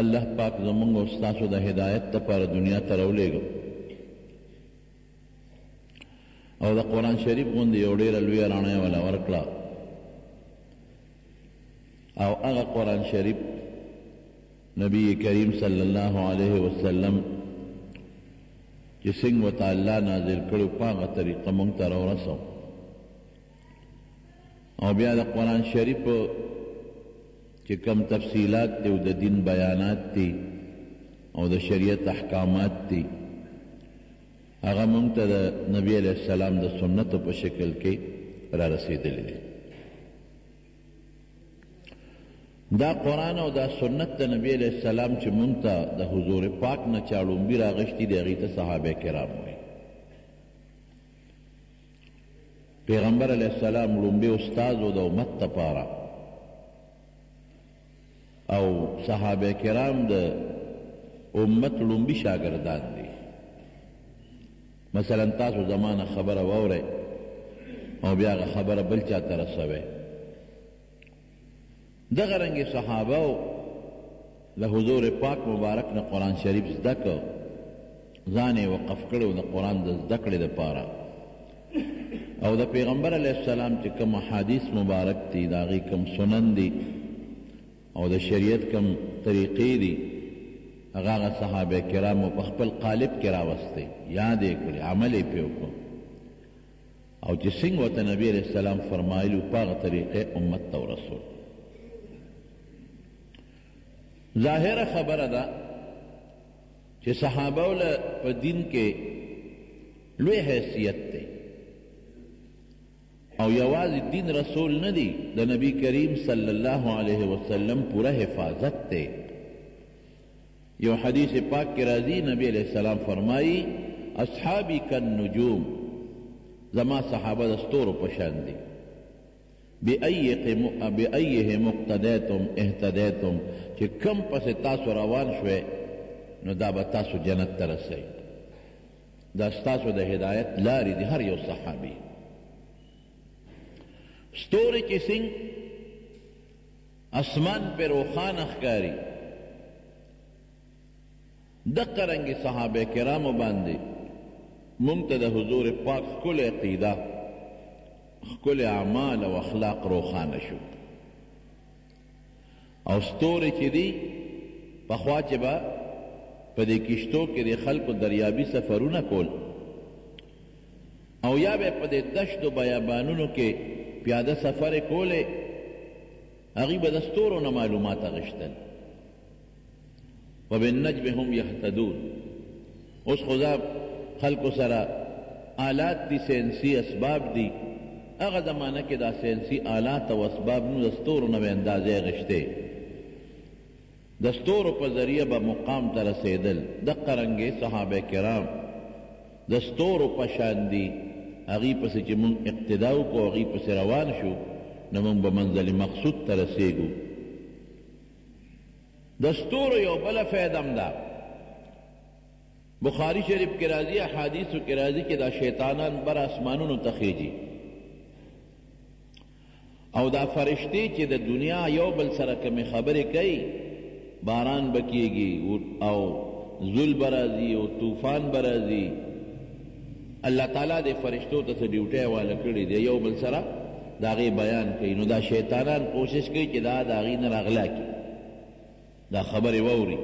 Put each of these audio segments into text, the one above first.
الله پاک زمونږ او ستاسو د هدایت لپاره دنیا ته راولېږه او د قرآن شریف غوندې یو ډېره لویه رڼا یې وله ورکړه او هغه قرآن شریف نبی کریم صلی الله علیه وسلم چې څنګه ورته الله نازل کړو په هغه طریقه مونږ ته راورسوه او بیا د قرآن شریف چې کوم تفصیلات دي او د دین بیانات دي او د شریعت احکامات دي هغه مونږ ته د نبی علیه السلام د سنتو په شکل کې را رسېدلی دی دا قرآن او دا سنت د نبی علیه السلام چې مونږ ته د حضور پاک نه چاړومبي راغشتي دی هغې ته صحابه کرام وایي پیغمبر علیه السلام ړومبی استاد و د امت لپاره او صحابه کرام د امت ړومبی شاګردان دي مثلا تاسو زمانه خبره واورئ او بیا هغه خبره بل چاته رسوئ دغه رنګه صحابو له حضور پاک مبارک نه قرآن شریف زده کړ، ځان یې وقف کړی و د قرآن د زده کړې لپاره او د پیغمبر علیه السلام چې کوم احادیث مبارک دي، د هغه کوم سنن دي او د شریعت کوم طریقې دي، هغه هغه صحابه کرامو په خپل قالب کې راوستې، یاد یې کړې، عمل یې پرې وکړ. او چې څنګه ورته نبي عليه السلام فرمايلي وو په هغه طريقه يې امت ته ورسول. ظاهره خبره ده چې صحابو له په دين کې لوی حيثيت دی او يوازې دين رسول نه دی د نبي کريم صلی الله عليه وسلم پوره حفاظت دی یو حدیث پاک کې راځي نبی علیه السلام فرمایي، اصحابي کالنجوم، زما صحابه د ستورو په شان دي، بأیهم اقتدیتم اهتدیتم، چې کوم پسې تاسو روان شوئ نو دا به تاسو جنت ته رسوي، دا ستاسو د هدایت لارې دي، هر یو صحابي. ستوري چې څنګه اسمان پرې روښانه ښکاري. دقه رنګ صحابه کرامو باندې مونږ ته د حضور پاک ښکلی عقیده، ښکلي اعمال او اخلاق روښانه شو. او ستوري چې دي پخوا چې به په دې کشتو کې دې خلکو دریابي سفرونه کول او یا به په دې دشتو بیابانونو کې پیاده سفرې کولې، هغوی به د ستورو نه معلومات اخیستل، وبالنجم هم یهتدون، اوس خو دا خلکو سره آلات دي، ساینسي اسباب دي، هغه زمانه کې دا ساینسي آلات او اسباب نه وو، د ستورو نه به اندازې اخیستې، د ستورو په ذریعه به مقام ته رسیدل دقه رنګه صحابه کرام د ستورو په شان دي هغوی پسې چې مونږ اقتدا وکړو هغوی پسې روان شو نو مونږ به منزل مقصود ته رسیږو د ستورو یو بله فایده هم ده بخاری شریف کې راځي احادیثو کې راځي چې دا شیطانان بر اسمانونو ته خیجي او دا فرشتې چې د دنیا یو بل سره کومې خبرې کوي، باران به کېږي او زول به راځي او طوفان به راځي، الله تعالی دې فرشتو ته څه ډیوټۍ حواله کړې دي، یو بل سره د هغې بیان کوي، نو دا شیطانان کوشش کوي چې دا د هغوی نه راغلا کړي، دا خبرې واوري.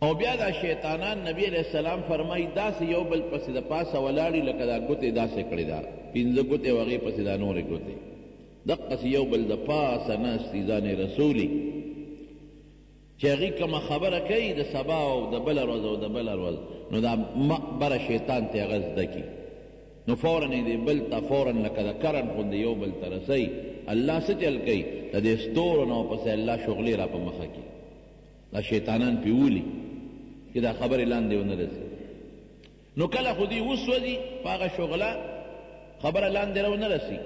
او بیا دا شیطانان نبی علیه السلام فرمایي داسې یو بل پسې د پاسه ولاړ وي لکه دا ګوتې داسې کړې دا پنځه ګوتې او هغې پسې دا نورې ګوتې دقسې یو بل د پاسه ناست دي ځان رسولي چې هغوی کومه خبره کوي د سبا او د بله ورځ او د بله ورځ نو دا بره شیطان ترې هغه زده کړي نو فورا یې دی بل ته فورا لکه د کرن غوندې یو بل ته رسوي الله څه چل کوي د دې ستورو نه ورپسې الله شغلې را په مخه کړي دا شیطانان پی ولی چی دا خبری لاندی ونه رسی نو کله خو دی وسوځی په هغه شغله خبره لاندی راونه رسی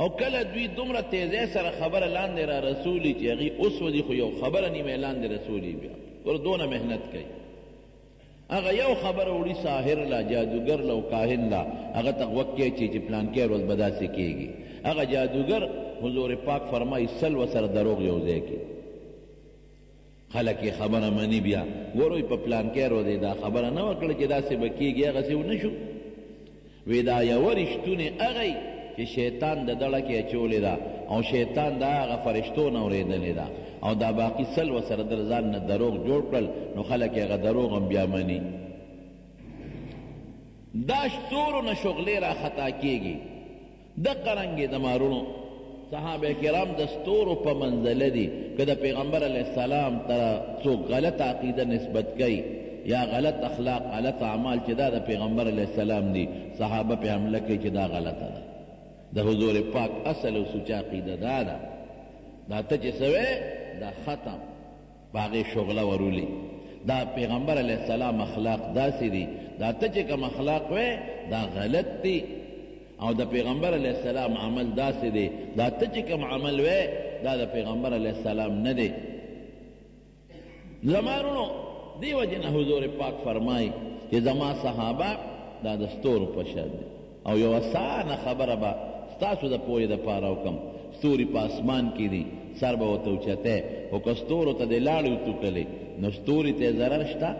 او کله دوی دومره تیزی سره خبره لاندی را رسولی چی هغی وسوځی خو یو خبره نیمه لاندی رسولی بیا ګوره دونه محنت کوي هغه یو خبره وړي ساحر له، جادوګر له او کاهن له، هغه ته غوږ کېچي چې پلانکې ورځ به داسې کېږي. هغه جادوګر، حضور پاک فرمايي، سل ورسره دروغ یو ځای کړي. خلک یې خبره مني بیا ګوروي په پلانکې ورځ یې دا خبره نه وه کړې چې داسې به کېږي، هغسې ونه شو. وی دا یوه رشتونی اغی چی شیطان دده ړکی اچولی ده او شیطان د هغه فرشتو نه اوریدلی ده او دا باقی سل ورسره د ځان نه دروغ جوړ کړل نو خلک هغه دروغ هم بیا منی دا شتورو نه شغلی راخطا کیږی دقه رنګ زما وروڼو صحابه کرام د ستورو په منزله دي که د پیغمبر علیه السلام ته څوک غلطه عقیده نسبت کوي یا غلط اخلاق غلط اعمال چې دا د پیغمبر علیه السلام دي صحابه پرې حمله کوي چې دا غلطه ده د حضور پاک اصل او سوچه عقیده دا ده دا ته چې څه وایې دا ختم په هغې شغله ورولي دا پيغمبر عليه السلام اخلاق داسي دي دا ته چي کوم اخلاق وي دا غلط دي او د پيغمبر عليه السلام عمل داسي دي دا ته چي کوم عمل وي دا د پيغمبر عليه السلام نه دي زما رونو دي وجه نه حضور پاک فرماي چي زما صحابه دا د ستورو په شان دي. او یوه اسانه خبره به ستاسو د پوهې لپاره وکړم، ستوري په اسمان کې دي، سر به ورته اوچتی، خو که ستورو ته دې لاړې وتوکلې، نو ستوري ته یې ضرر شته؟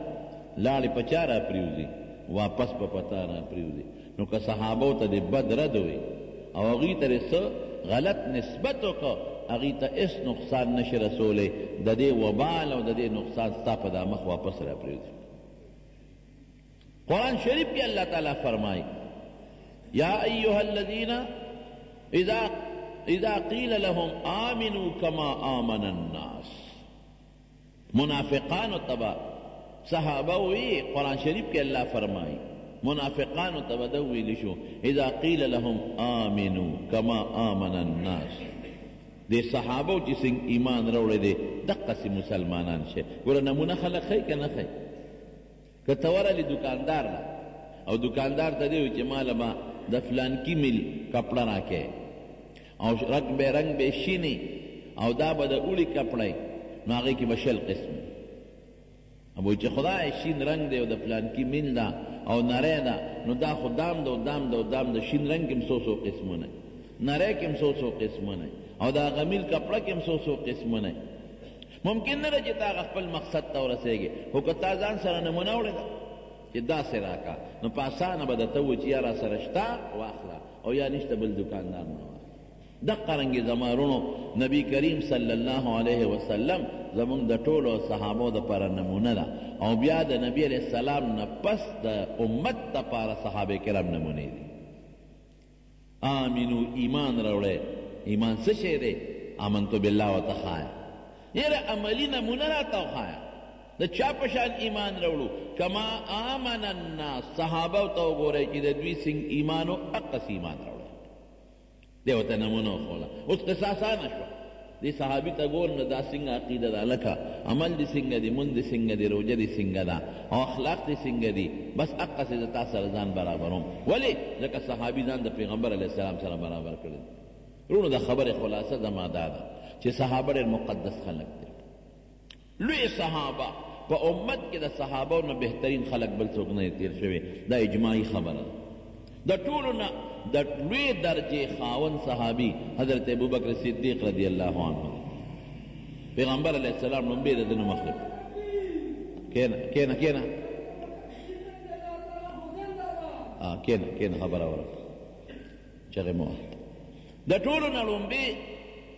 لاړې په چا راپرېوځي؟ واپس به په تا راپرېوځي. نو که صحابو ته دې بد رد وویل او هغوی ته دې څه غلط نسبت وکړ، هغوی ته هېڅ نقصان نه شي رسولی، د دې وبال او د دې نقصان ستا په دا مخ واپس راپرېوځي. قرآن شریف کې الله تعالی فرمایي یا ایها الذین اذا اذا قیل لهم آمنو کما آمن الناس منافقان تبا صحابه وی قرآن شریف کې الله فرمایي منافقان تبا د ویل شو اذا قیل لهم آمنو کما آمن الناس د صحابه چې څنګه ایمان راوړی دی دقه سي مسلمانان شه ګوره نمونه خلک خی کنه خی که ته ورغلې دوکاندار له او دوکاندار ته دې وویل چې ماله به د فلانکي میل کپړه راکړې او رک به رنګ به شین وي او دا به د اوړي کپړه وي نو هغې کې به شل قسم وي او وایي چې خدایه شین رنګ دی او د فلانکي میل ده او نرۍ ده نو دا خو دام ده او دام ده او دام ده شین رنګ کې هم څو څو قسمونه وي نرۍ کې هم څو څو قسمونه وي او د هغه میل کپړه کې هم څو څو قسمونه وي ممکن نه ده چې ته هغه خپل مقصد ته ورسېږې، خو که تا ځان سره نمونه وړې ده چې داسې راکړه، نو په اسانه به درته ووایي چې یا راسره شته واخله او یا نشته بل دوکاندار نه واخله. دقه رنګې زما وروڼو نبي کریم صلی الله علیه وسلم زموږ د ټولو صحابو لپاره نمونه ده او بیا د نبي علیه السلام نه پس د امت لپاره صحابه کرام نمونې دي. آمنو ایمان راوړئ ایمان څه شی دی آمنت بالله ورته ښایه یاره عملی نمونه راته وښایه د چا په شان ایمان راوړو کما آمن الناس صحابه ته وګورئ چې د دوی څنګه ایمان و هغسې ایمان راوړئ دی ورته نمونه وښوله اوس قصه اسانه شوه دې صحابي ته ګول نو دا سنګه عقیده ده لکه عمل دې سنګه دې مونځ دې سنګه دې روژه دې سنګه ده او اخلاق دې سنګه دي بس اقه سې زه تا سره ځان برابروم ولې ځکه صحابي ځان د پیغمبر علیه السلام سره برابر کړی دی وروڼو د خبرې خلاصه زما دا ده چې صحابه ډېر مقدس خلک دی لوی صحابه په امت کې د صحابو نه بهترین خلک بل څوک نه دی تیر شوی دا اجماعی خبره ده د ټولو نه د لوی درجی خاوند صحابی حضرت ابوبکر صدیق رضی الله عنه دی پیغمبر علیه السلام لومبی د دنه مخلوق کینه کینه کینه کینه کینه خبره وره چغې مه وهه د ټولو نه ړومبی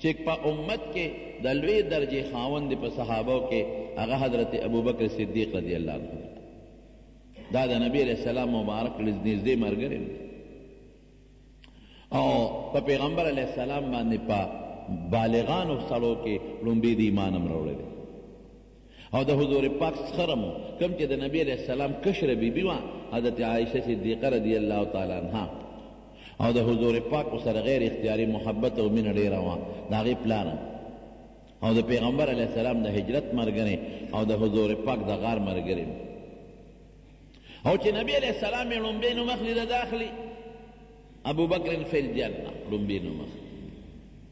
چک په امت کې د لوی درجې خاوند په صحابو کې هغه حضرت ابوبکر صدیق رضی الله عنه دی دا د نبی علیه السلام مبارک نږدې ملګری دی او په پیغمبر علیه السلام باندې په بالغانو سړو کې ړومبی د ایمان هم راوړی دی او د حضور پاک څخره مو کوم چې د نبي علیه السلام کشره بي بي وه حضرت عائشه صدیقه رضی الله تعالی عنها او د حضور پاک ورسره غیر اختیاري محبت او مینه ډېره وه د هغې پلار او د پیغمبر علیه السلام د هجرت ملګری او د حضور پاک د غار ملګری وو او چې نبي علیه السلام یې ړومبی نوم اخلي د ده اخلي ابوبکر فی الجنه ړومبی نوم اخلي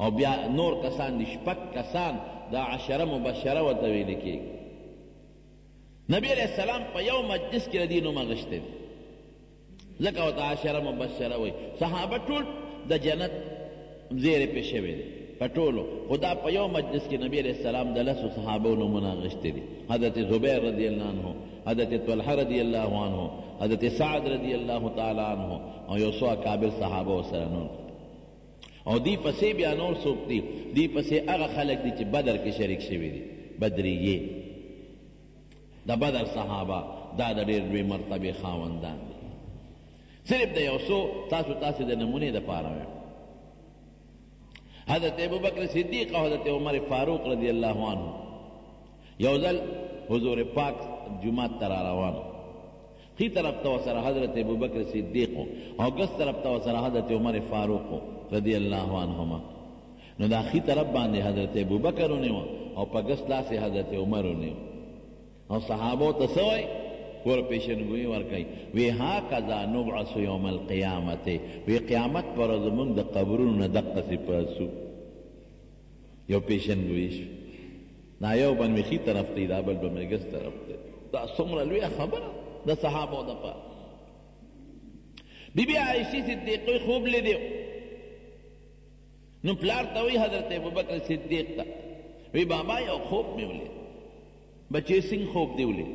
او بیا نور کسان دي شپږ کسان د عشره مبشره ورته ویل کیږي نبی علیه السلام په یو مجلس کې د دې نوم اغشتی دی ځکه ورته عشره مبشره وایي صحابه ټول د جنت زیری پې شوی دی په ټولو خو دا په یو مجلس کې نبی علیه السلام د لسو صحابو نومونه اغشتی دي حضرت زبیر رضی الله عنه حضرت طلحه رضی الله عنه حضرت سعد رضی الله تعالی عنه او یو څو اکابر صحابه ورسره نور او دی پسی بیا نور څوک دی دی پسی هغه خلک دی چی بدر کی شریک شوی دی بدریی د بدر صحابه دا د ډیر لوی مرتبی خاوندان دی صرف د یو څو تاسو تاسو د نمونه د پاره وایم حضرت ابوبکر صدیق او حضرت عمر فاروق رضی الله عنه یو ځل حضور پاک جمعه تر روان ښی طرف ته ورسره حضرت ابوبکر صدیق وو او ګس طرف ته ورسره حضرت عمر فاروق وو رضی الله عنهما نو دا ښی طرف باندې حضرت ابوبکر ونیو او په ګس لاس یې حضرت عمر ونیو او صحابو ته څه وایي ګوره پیشنګویی ورکوي وی هکذا نبعث یوم القیامة وی قیامت په ورځ مونږ د قبرونو نه دقسې پاسو. یو پیژندګلوي شو، دا یو به مې ښي طرف دی، دا بل به مې ګس طرف دی. دا څومره لویه خبره ده د صحابو لپاره. بي بي عائشې صدیقې خوب لیدی و، نو پلار ته وایي حضرت ابوبکر صدیق ته، وایي بابا یو خوب مې ولید. بچیه څنګه خوب دې ولید؟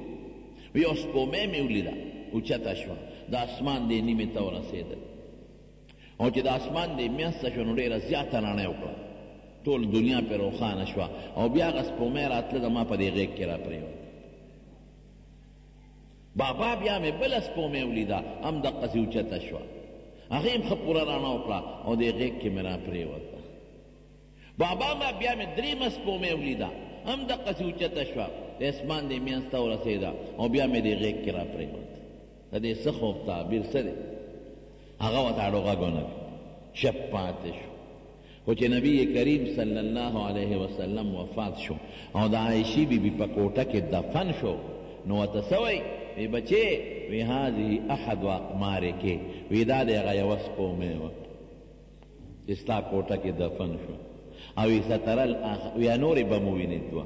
وایي یو سپومۍ مې ولیده، اوچته شوه، د اسمان دې نیمې ته ورسېدل، او چې د اسمان دې میاشت شوه نو ډېره زیاته رڼا وکړه، ټوله دنیا پرې روښانه شوه او بیا هغه سپومۍ راتله زما په دې غېږ کې را پرېوته. بابا بیا مې بله سپومۍ ولیده، هم دقسې اوچته شوه، هغې هم ښه پوره رڼا وکړه او دې غېږ کې مې را پرېوته. بابا ما بیا مې درېیمه سپومۍ ولیده، هم دقسې اوچته شوه، د اسمان دې میاشت ته ورسېده او بیا مې دې غېږ کې را پرېوته. د دې څه خوب تعبیر څه دی؟ هغه ورته اړو غږ ونه کړ، چپ پاتې شو. خو چې نبي کریم صلی الله علیه وسلم وفات شو او د عایشې بي بي په کوټه کې دفن شو، نو ورته څه وایي؟ وایي، بچې! وایي، هذه احد اقمارک، وایي، دا د هغه یوه سپومۍ وه چې ستا کوټه کې دفن شوه او وایي، سترل اخ، وایي، نورې به مو وینې دوه.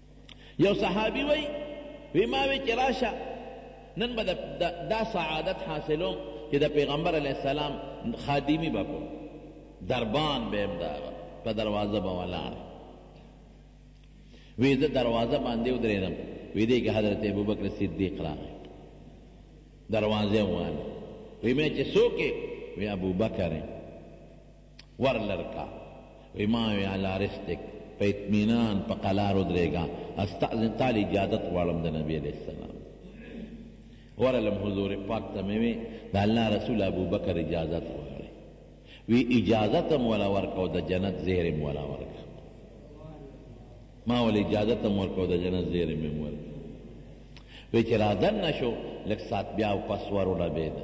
یو صحابي وایي، وی ما وی چې راشه نن به دا سعادت حاصلوم چې د پیغمبر علیه السلام خادمي به کوم، دربان به یم د هغه، په دروازه به ولاړ یم. وی زه دروازه باندې ودرېدم، وی دې کې حضرت ابوبکر صدیق راغی، دروازه وواله، وی مې چې څوک یې؟ وی ابوبکر یم. ور لرکا وی ما وی علی رسلک په اطمینان په قلار ودریږه استاذن تاله اجازت غواړم د نبی علیه السلام ورعلم حضور پاک ته می وی د الله رسول ابوبکر اجازت غواړی وی اجازت هم ولا ورکه او د جنت زیری هم ولا ورکه ما ولا اجازت هم ورکه او د جنت زیری می هم ورکه وی چه را دنه شو لک سات بیا او پس ور ډبیده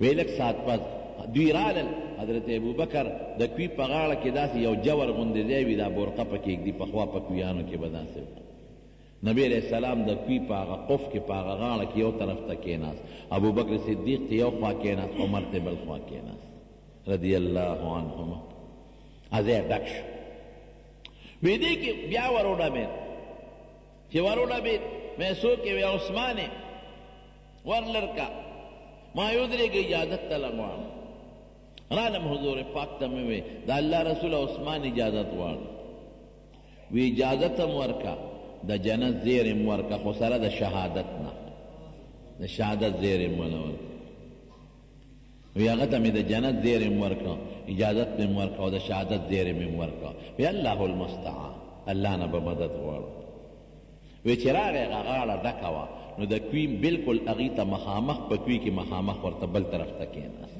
وې لږ ساعت پس دوی رالل حضرت ابوبکر د کوی په غاړه کې داسې یو جور غوندې ځای وی دا بورقه پکې ږدی پخوا په کویانو کې به داسې وو نبی علیه السلام د کوی په هغه قف کې په هغه غاړه کې یو طرف ته کیناست ابوبکر صدیق ته یو خوا کیناست عمر ته بل خوا کیناست رضی الله عنهما ازه ډک شو وې دې کې بیا ورو ډبې چې ورو ډبې مې سو کې وې عثمانه ورلرکه ما یو درېږه اجازت تله غواړم رالم حضور پاک ته مې وې د الله رسول عثمان اجازت غواړم وی اجازت هم ورکه د جنت زیر هم ورکه خو سره د شهادت نه د شهادت زیر هم ولا ورکه وی هغه ته مې د جنت زیر هم ورکه اجازت مې هم ورکه او د شهادت زیر مې هم ورکه وی الله المستعان الله نه به مدد غواړم وې چې راغی هغه غاړه ډکه وه نو د کوي بلکل هغي ته مخامخ په کوي کې مخامخ ورته بل طرف ته کېناست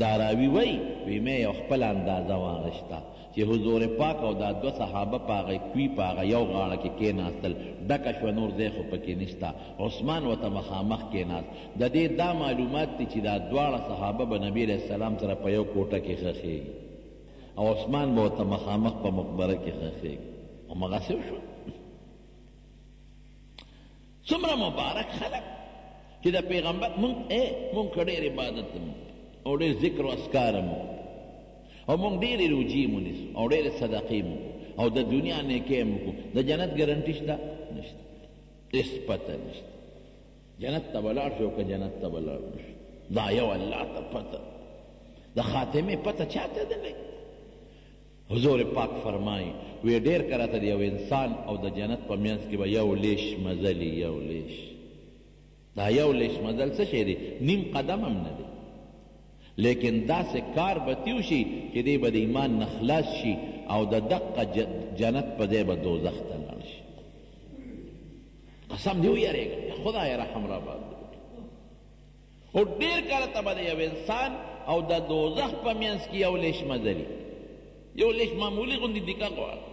داراوي وایي وې مې یو خپله اندازه واغشته چې حضور پاک او دا دوه صحابه په هغه کوي په هغه یو غاړه کې کېناستل ډکه شوه نور ځای خو پکې نشته عثمان ورته مخامخ کېناست ددې دا معلومات دي چې دا دواړه صحابه به نبي علیه السلام سره په یو کوټه کې ښخېږي. او عثمان به ورته مخامخ په مقبره کې ښخېږي. همغسې وشول. څومره مبارک خلک چې د پېغمبر مونږ ای مونږ که ډېر عبادت مو او ډېر ذکر او اذکار مو او مونږ ډېرې روژې مو نیسو او ډېرې صدقې مو او د دنیا نیکۍ مو کو د جنت ګرنټي شته نشته هېڅ پته نشته جنت ته به لاړ شي او که جنت ته به لاړ نه شي دا یو الله ته پته د خاتمې پته چاته ده نه حضور پاک فرمایي وی ډېر که راته د یو انسان او د جنت په منځ کې به یو لیش مزل یو لیش دا یو لیش مزل څه شی دی نیم قدم هم نه دی لیکن داسې کار به تیو شي چې دی به د ایمان نه خلاص شي او د دقه جنت په ځای به دوزخ ته لاړ شي قسم دې ویریږه بیا خدایه رحم راباندې وکړي او ډیر کله ته به د یو انسان او د دوزخ په مینځ کې یو لیش مزلي یو لیش معمولي غوندې دیکه غواړي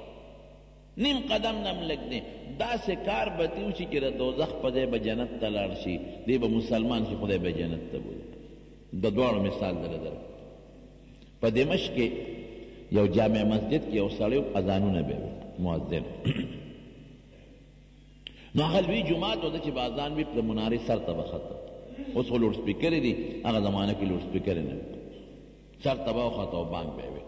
نیم قدم نه هم لږ دی داسې کار به ترې وشي چې د دوزخ په ځای به جنت ته لاړ شي دی به مسلمان شي خدای به جنت ته بوځي د دواړو مثال درله درک په دمشق کې یو جامع مسجد کې یو سړی اذانونه به وي مؤذن نو هغه لوی جومات وته چې به اذان وي د منارې سر ته به خته اوس خو لوډ سپیکرې دي هغه زمانه کې لوډ سپیکرې نه سر ته به وخته او بانګ به وي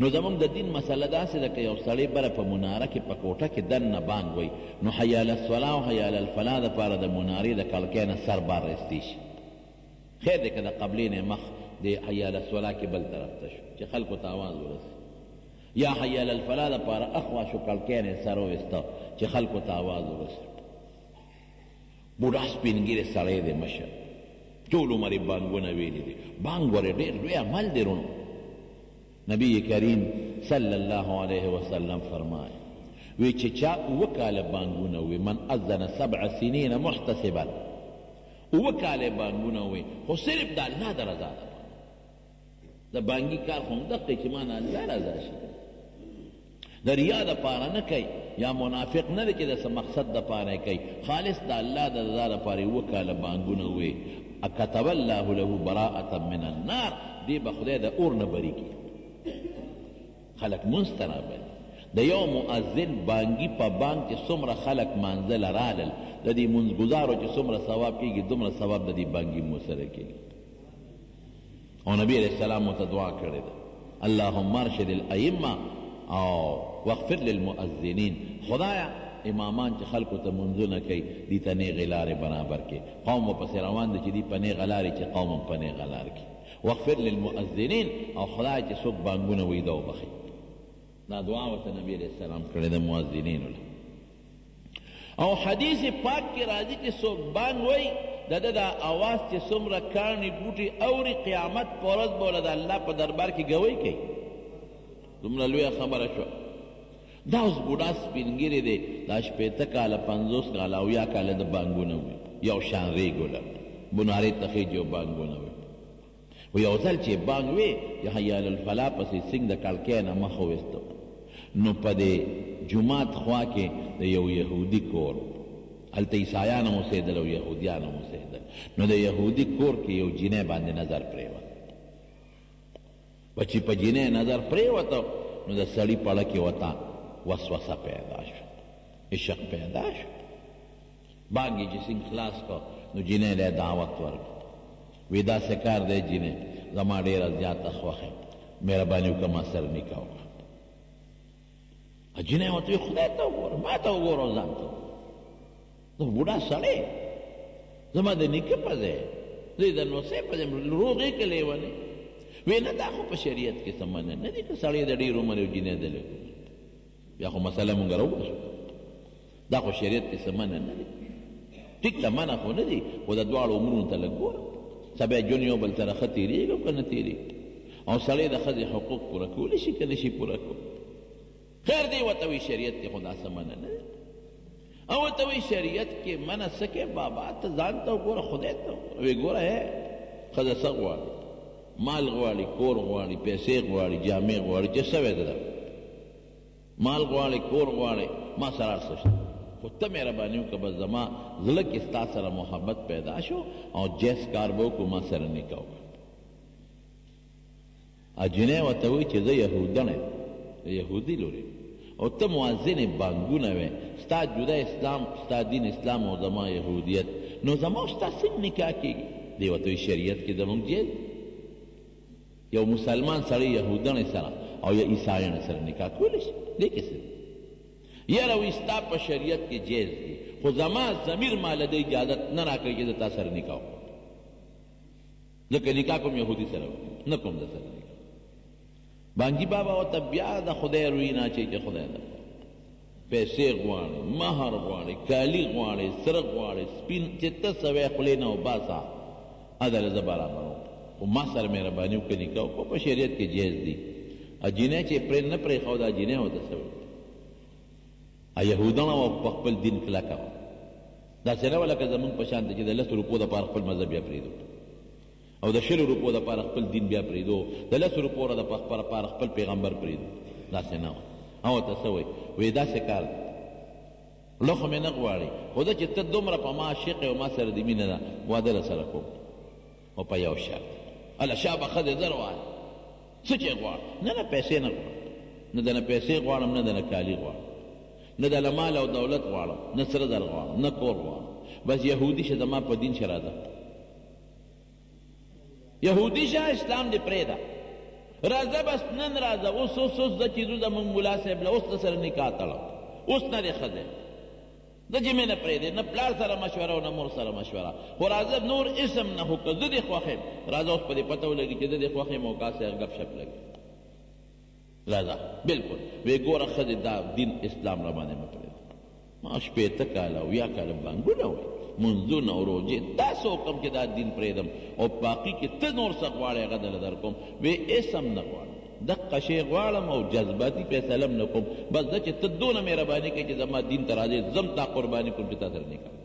نو زمونږ د دین مسله داسې ده که یو سړی بره په مناره کې په کوټه کې دننه بانګ وایي نو حیا علی الصلا او حیا علی الفلا دپاره د منارې د کړکۍ نه سر بار رایستی شي خیر دی که د قبلې نه مخ د حیا علی الصلا کې بل طرف ته شو چې خلکو ته اواز ورسي یا حی علی الفلاح لپاره اخوا شو کړکین یې سر وویسته چې خلکو ته اواز ورسیږي بوډا سپین ږیری سړی دی مشر دی ټول عمر یې بانګونه ویلي دي بانګ ورې ډیر لوی عمل دی رونو نبی کریم صلی الله علیه وسلم فرمایي وی چې چا اوه کاله بانګونه ووي من اذن سبع سنین محتسبا اوه کاله بانګونه ووي خو صرف د الله د رضا لپاره د بانګي کار خو هم دقه چې مانه الله رضا شي د ریا د پاره نه کوي یا منافق نه دی چې د څه مقصد د پاره کوي خالص د الله د رضا د پاره اووه کاله بانګونه ووي کتب الله له براءة من النار دې به خدای د اور نه بري کړي خلک مونځ ته رابلي د یو مؤذن بانګي په بانګ چې څومره خلک مانځه له رالل د دې مونځګزارو چې څومره ثواب کېږي دومره ثواب د دې بانګي مو سره کېږي او نبی علیه السلام ورته دعا کړې ده، اللهم ارشد الائمة او واغفر للمؤذنین، خدایه امامان چې خلکو ته لمونځونه کوي دوی ته نېغې لارې برابر کړې، قوم ورپسې روان دی چې دوی په نېغه لار وي چې قوم هم په نېغه لار کې وي، واغفر للمؤذنین او خدایه چې څوک بانګونه وهي دا وبخښي. دا دعا ورته نبی علیه السلام کړې ده مؤذنینو له. او حدیث پاک کې راځي چې څوک بانګ وایي د ده دا اواز چې څومره کاڼي بوټي اوري قیامت په ورځ به له د الله په دربار کې ګوۍ کوي دومره لویه خبره شوه دا اوس بوډا سپین ږیری دی دا شپېته کاله پنځوس کاله او یا کاله د بانګونه وي یو شان ریګولر بنارې تخیج یو بانګونه وي خو یو ځل چې بانګ وې چې حی علی الفلاح پسې سینګ د کړکۍ نه مخ وویستو نو په د جومات خوا کې د یو یهودي کور و. هلته عیسایان هم اوسېدل او یهودیان هم اوسېدل. نو د یهودي کور کې یو جینۍ باندې نظر پرېوت و چې په جینۍ نظر پرېوت نو د سړي په ړه کې ورته وسوسه پیدا شوه، عشق پیدا شو. بانګ یې چې سینګ خلاص کړ نو جینۍ له یې دعوت ورکړ وې داسې کار دی جینۍ زما ډېره زیاته خوښه یې مهرباني وکړه ما سره نکاح وکړه جینۍ ورته وې خدای ته وګوره ما ته وګوره او ځان ته وګوره ته بوډا سړی زما د نیکه په ځای زه د نوسې په ځای روغ یې که لیونی وی نه دا خو په شریعت کې څه منع نه دي که سړی د ډېر عمر یو جینۍ د لږ بیا خو مسله مونږ راوباسو دا خو شریعت کې څه منع نه دی ټیک ده منع خو نه دی خو د دواړو عمرونو ته لږ ګوره څه بیا ژوند یو بل سره ښه تېرېږي او که نه تېرېږي او سړی د ښځې حقوق پوره کولی شي که نه شي پوره کولی خیر دی ورته وایي شریعت کې خو دا څه منع نه دی او ته وی شریعت کی منع څه کوي بابا ته ځان ته وګوره خدای ته وی ګوره هی ښځه څه غواړي مال غواړي کور غواړي پیسې غواړي جامې غواړي چې څه وی زه درکړم مال غواړي کور غواړي ما سره هر څه شته خو ته مهرباني وکړه بس زما زړه کې ستا سره محبت پیدا شو او جیس کار به وکړو ما سره نکاح وکړه اجینه ورته وایی چی زه یهودڼه یم له یهودی لوری او ته مؤذنه بانګونه وی ستا جدا اسلام ستا دین اسلام او زما یهودیت نو زما او ستا سنګ نکاح کیږی دی ورته وایی شریعت کی زموږ جیز دی یو مسلمان سړی یهودڼه سره او یا عیسایڼه سره نکاح کولی شی دی کی څه دی یاره وایی ستا په شریعت کی جیز دی خو زما ضمیر ماله دی اجازت نه راکوی چی زه تاسره نکاح وکړم. ځکه نکاح کوم یهودی سره وکړي نه کوم ده سره نکاح بانجی بابا او ته بیا د خدای روی نه چي چې خدای ده پیسې غواړي مہر غواړي کالی غواړي سره غواړي سپین چې ته سوي خلې نه وباسا ادل ز برابر او ما سره مهرباني وکړي نکاح کو په شریعت کې جائز دي اجینه چې پر نه پرې خو دا جینه هو ته سوي او یهودان وه او په خپل دین کلکه وه. داسې نه وه لکه زموږ په شان چې د لس روپو لپاره خپل مذهب بیا پرېږدو او د شلو روپو لپاره خپل دین بیا پرېږدو، د لس روپو لپاره خپل پیغمبر پرېږدو، داسې نه وه. هغه ته څه وایي؟ وایي داسې کار دی، خوله خو مې نه غواړي، خو زه چې ته دومره په ما عاشق یې او ما سره دې مینه ده، واده درسره کوم. خو په یو شرط. هله شا به ښځې زر وایه څه چې غواړې. نه نه پیسې نه غواړم. نه درنه پیسې غواړم نه درنه کالي غواړم. نه درنه مال او دولت غواړم. نه سره زر غواړم. نه کور غواړم. بس یهودي شه زما په دین شه راځه. یهودي شه اسلام دې پرېږده. راځه بس نن راځه اوس اوس اوس ځه چې ځو زموږ ملا صاحب له اوس نه سره نکاح تړم. اوس نه دې ښځی. د جمعې نه پرېږدې نه پلار سره مشوره او نه مور سره مشوره خو راځه نور اسم نه هو که زه دې خوښ یم راځه اوس په دې پته ولګي چې زه دې خوښ یم او کا سره ګپ شپ لګي راځه بلکل وې ګوره ښځې دا دین اسلام راباندې مه پرېږده ما شپېته کاله اویا کاله بانګونه وې منځونه او روژې دا څه وکړم چې دا دین پرېږدم او پاقي کې ته نور څه غواړې هغه دله درکوم وې اسم نه غواړم دقه شی غواړم او جذباتی فیصله هم نه کوم بس دا چی ته دونه مهربانی کوی چی زما دین ته راځی زه هم تا قربانی کوم چی تا سره نکاح وکړم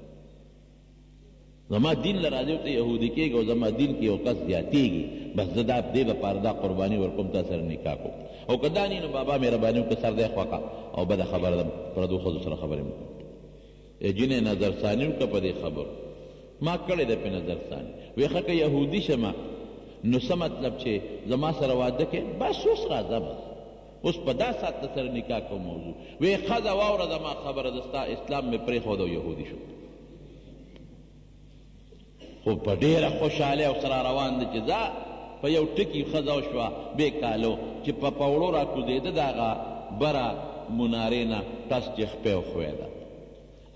زما دین له راځی او ته یهودی کیږی او زما دین کی یو کس زیاتیږی بس زه دا دی لپاره دا قربانی ورکوم تا سره نکاح کوم او که دا نه وی نو بابا مهربانی وکړه سر دی خوا کړه او بده خبره ده پردو ښځو سره خبری مه کوه. ای جینه نظر ثانی وکه په دی خبرو ما کړی ده په نظر ثانی وی ښه که یهودی شمه نو څه مطلب چه زما سره واده که بس اوس راځه بس اوس په دا سات درسره نکاح کوم موضوع وی ښځه واوره زما خبره زه ستا اسلام می پریښود او یهودی شوم خو په ډېره خوشحالۍ او سره روان دی چې ځه! په یو ټکي ښځه وشوه بې کالو چې په پوړو را کوزېده د هغه بره منارې نه ټس چې خپه او ښویده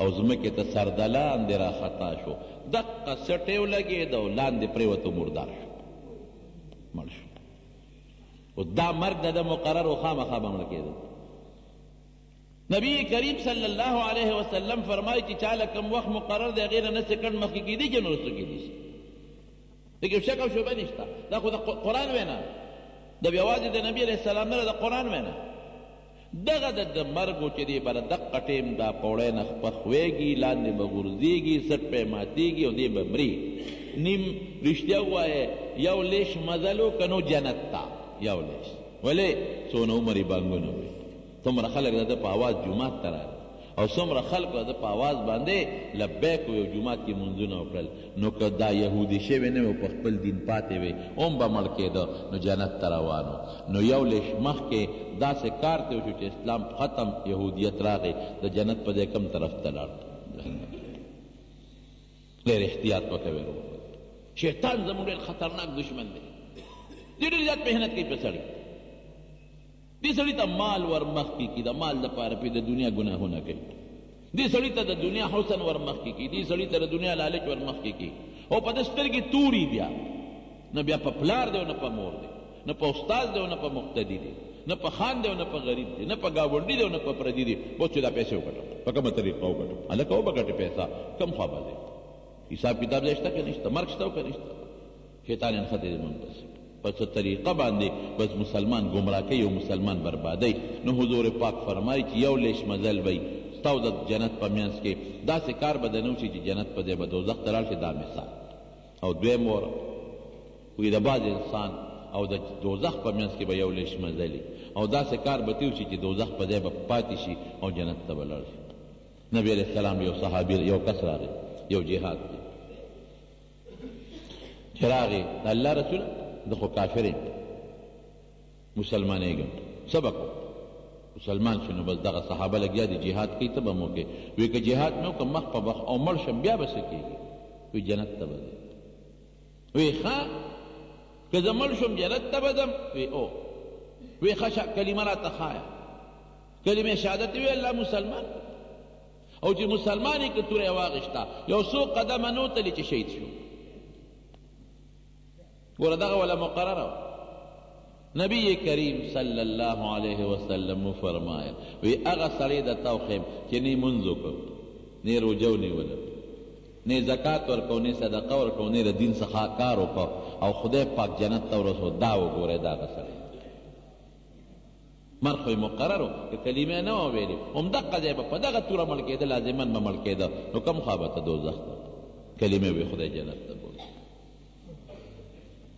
او ځمکې ته سر دلاندې را خطا شو دقه څه ټې ولګېد او لاندې پرېوت او مردار شو مړ شو اوس دا مرګ د ده مقرر و خامخا به مړ کېده. نبی کریم صلی الله علیه وسلم فرمایي چې چا له کوم وخت مقرر دی هغې نه نه سکند مخکې کېدی چې نه وروسته کېدی شي دکې شک او شبه نشته دا خو د قرآن وینا د یوازې د نبی علیه السلام نه د قرآن وینا دغه د د مرګ و چې دی به دقه ټیم دا پوړی نه خپخویږي لاندې به غورځېږي سټ پې ماتېږي او دی به مري نیم رښتیا ووایه یو لیش مزل و که نو جنت ته یو لیش ولې څونه عمر یې بانګونه وي څومره خلک د ده په اواز جومات ته راغلل او څومره خلکو د ده په اواز باندې لبیک وویل او جومات کې لمونځونه وکړل، نو که دا یهودی شوی نه وی او په خپل دین پاتې وی هم به مړ کیده نو جنت ته روان و، نو یو لیش مخکې داسې کار ترې وشو چې اسلام ختم یهودیت راغی د جنت په ځای کوم طرف ته لاړ جهنم ته ډیر احتیاط به کوی وروره شیطان زموږ ډیر خطرناک دشمن دی ډیر زیات محنت کوي په سړی. دې سړي ته مال ور مخکې کړي، د مال لپاره پرې د دنیا ګناهونه کوي. دې سړي ته د دنیا حسن ور مخکې کړي، دې سړي ته د دنیا لالچ ور مخکې کړي او په ده سترګې توري بیا نه بیا په پلار دی او نه په مور دی، نه په استاد دی او نه په مقتدي دی، نه په خان دی او نه په غریب دی، نه په ګاونډي دی او نه په پردي دی، بس چې دا پیسې وګټم، په کومه طریقه وګټم، هلکه وبه ګټې پیسه، کوم خوا به ځې، حساب کتاب ځای شته که نشته، مرګ شته او که نشته. شیطان نښتې دې مونږ پسې په څه طریقه باندې بس مسلمان ګمراه کوي او مسلمان بربادوي نو حضور پاک فرمايي چې یو لېش مزل به وي ستا او د جنت په مینځ کې داسې کار به دنه وشي چې جنت په ځای به دوزخ ته لاړ شې دا مثال او دویم وار وي د بعضې انسان او د دوزخ په مینځ کې به یو لېش مزل وي او داسې کار به تېر شي چې دوزخ په ځای به پاتې شي او جنت ته به لاړ شي نبي علیه السلام له یو صحابي یو کس راغی یو جهاد کې چې راغې د الله رسول د خو کافر یم مسلمانېږم څه به کوم مسلمان شو نو بس دغه صحابه لګیا دي جهاد کوي ته به هم وکړې وایي که جهاد مې وکړم مخ په مخ او مړ شم بیا به څه کېږي وایي جنت ته به ځم وایي ښه که زه مړ شم جنت ته به ځم وایي او وایي ښه کلمه راته ښایه کلمه شهادت وایي الله مسلمان او چې مسلمان یې که توره یې واغېشته یو څو قدمه نه وتلې چې شهید شو ګوره دغه ولا مقرره وه نبی کریم صلی الله علیه وسلم فرمایل وی هغه سړی د توخیم چې نه منځ وکړ نه روژه ونیوله نه زکات ورکو نه صدقه ورکو نه د دین څخه کار وکړو او خدای پاک جنت ته ورسو دا وګوره دا غسړی مر خو یې مقرر و، که کلیمه نه وه ویلې، همدغه ځای به په دغه توره مړ کېده، لازماً به مړ کېده، نو کوم خوا به ته دوزخ ته کلیمه وې خدای جنت ته بوتله.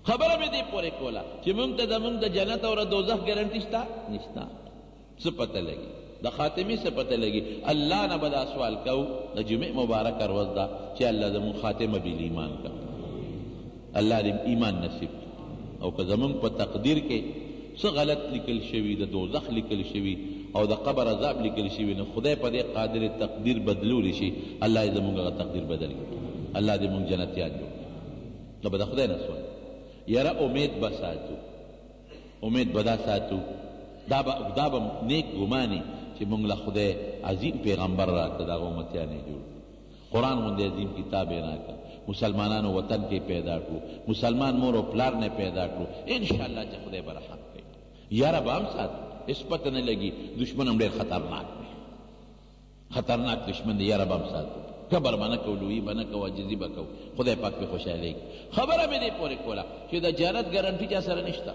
خبره مې دې پورې کوله چې موږ ته زموږ د جنت او دوزخ ګرنټي شته؟ نشته. څه پته لګي؟ د خاتمې څه پته لګي؟ الله نه به دا سوال کوو، د جمعې مبارکه روځ ده، چې الله زموږ خاتمه بې له ایمان کړه. الله دی ایمان نصیب کړي او که زمونږ په تقدیر کې څه غلط لیکل شوي د دوزخ لیکل شوي او د قبر عذاب لیکل شوي نو خدای په دې قادر دی تقدیر بدلولی شي الله دی زمونږ هغه تقدیر بدل کړي الله دی مونږ جنتیان جوړ کړي نو به د خدای نه سوال یاره امید به ساتو امید به دا ساتو دا به دا به نیک ګماني چې مونږ له خدای عظیم پیغمبر راته دغه امتیان یې جوړ قران غوندې عظیم کتاب یې راکړ مسلمانانو وطن کې پیدا کړو مسلمان مور او پلار نه پیدا کړو ان شاء الله چې خدای به رحم کوي یاره به هم ساتي هیڅ پته نه لګي دشمن هم ډېر خطرناک دی خطرناک دشمن دی یاره به هم ساتي کبر به نه کوو لویي به نه کوو عاجزي به کوو خدای پاک پرې خوشحالېږي خبره مې دې پورې کوله چې د جنت ګارنټي چا سره نشته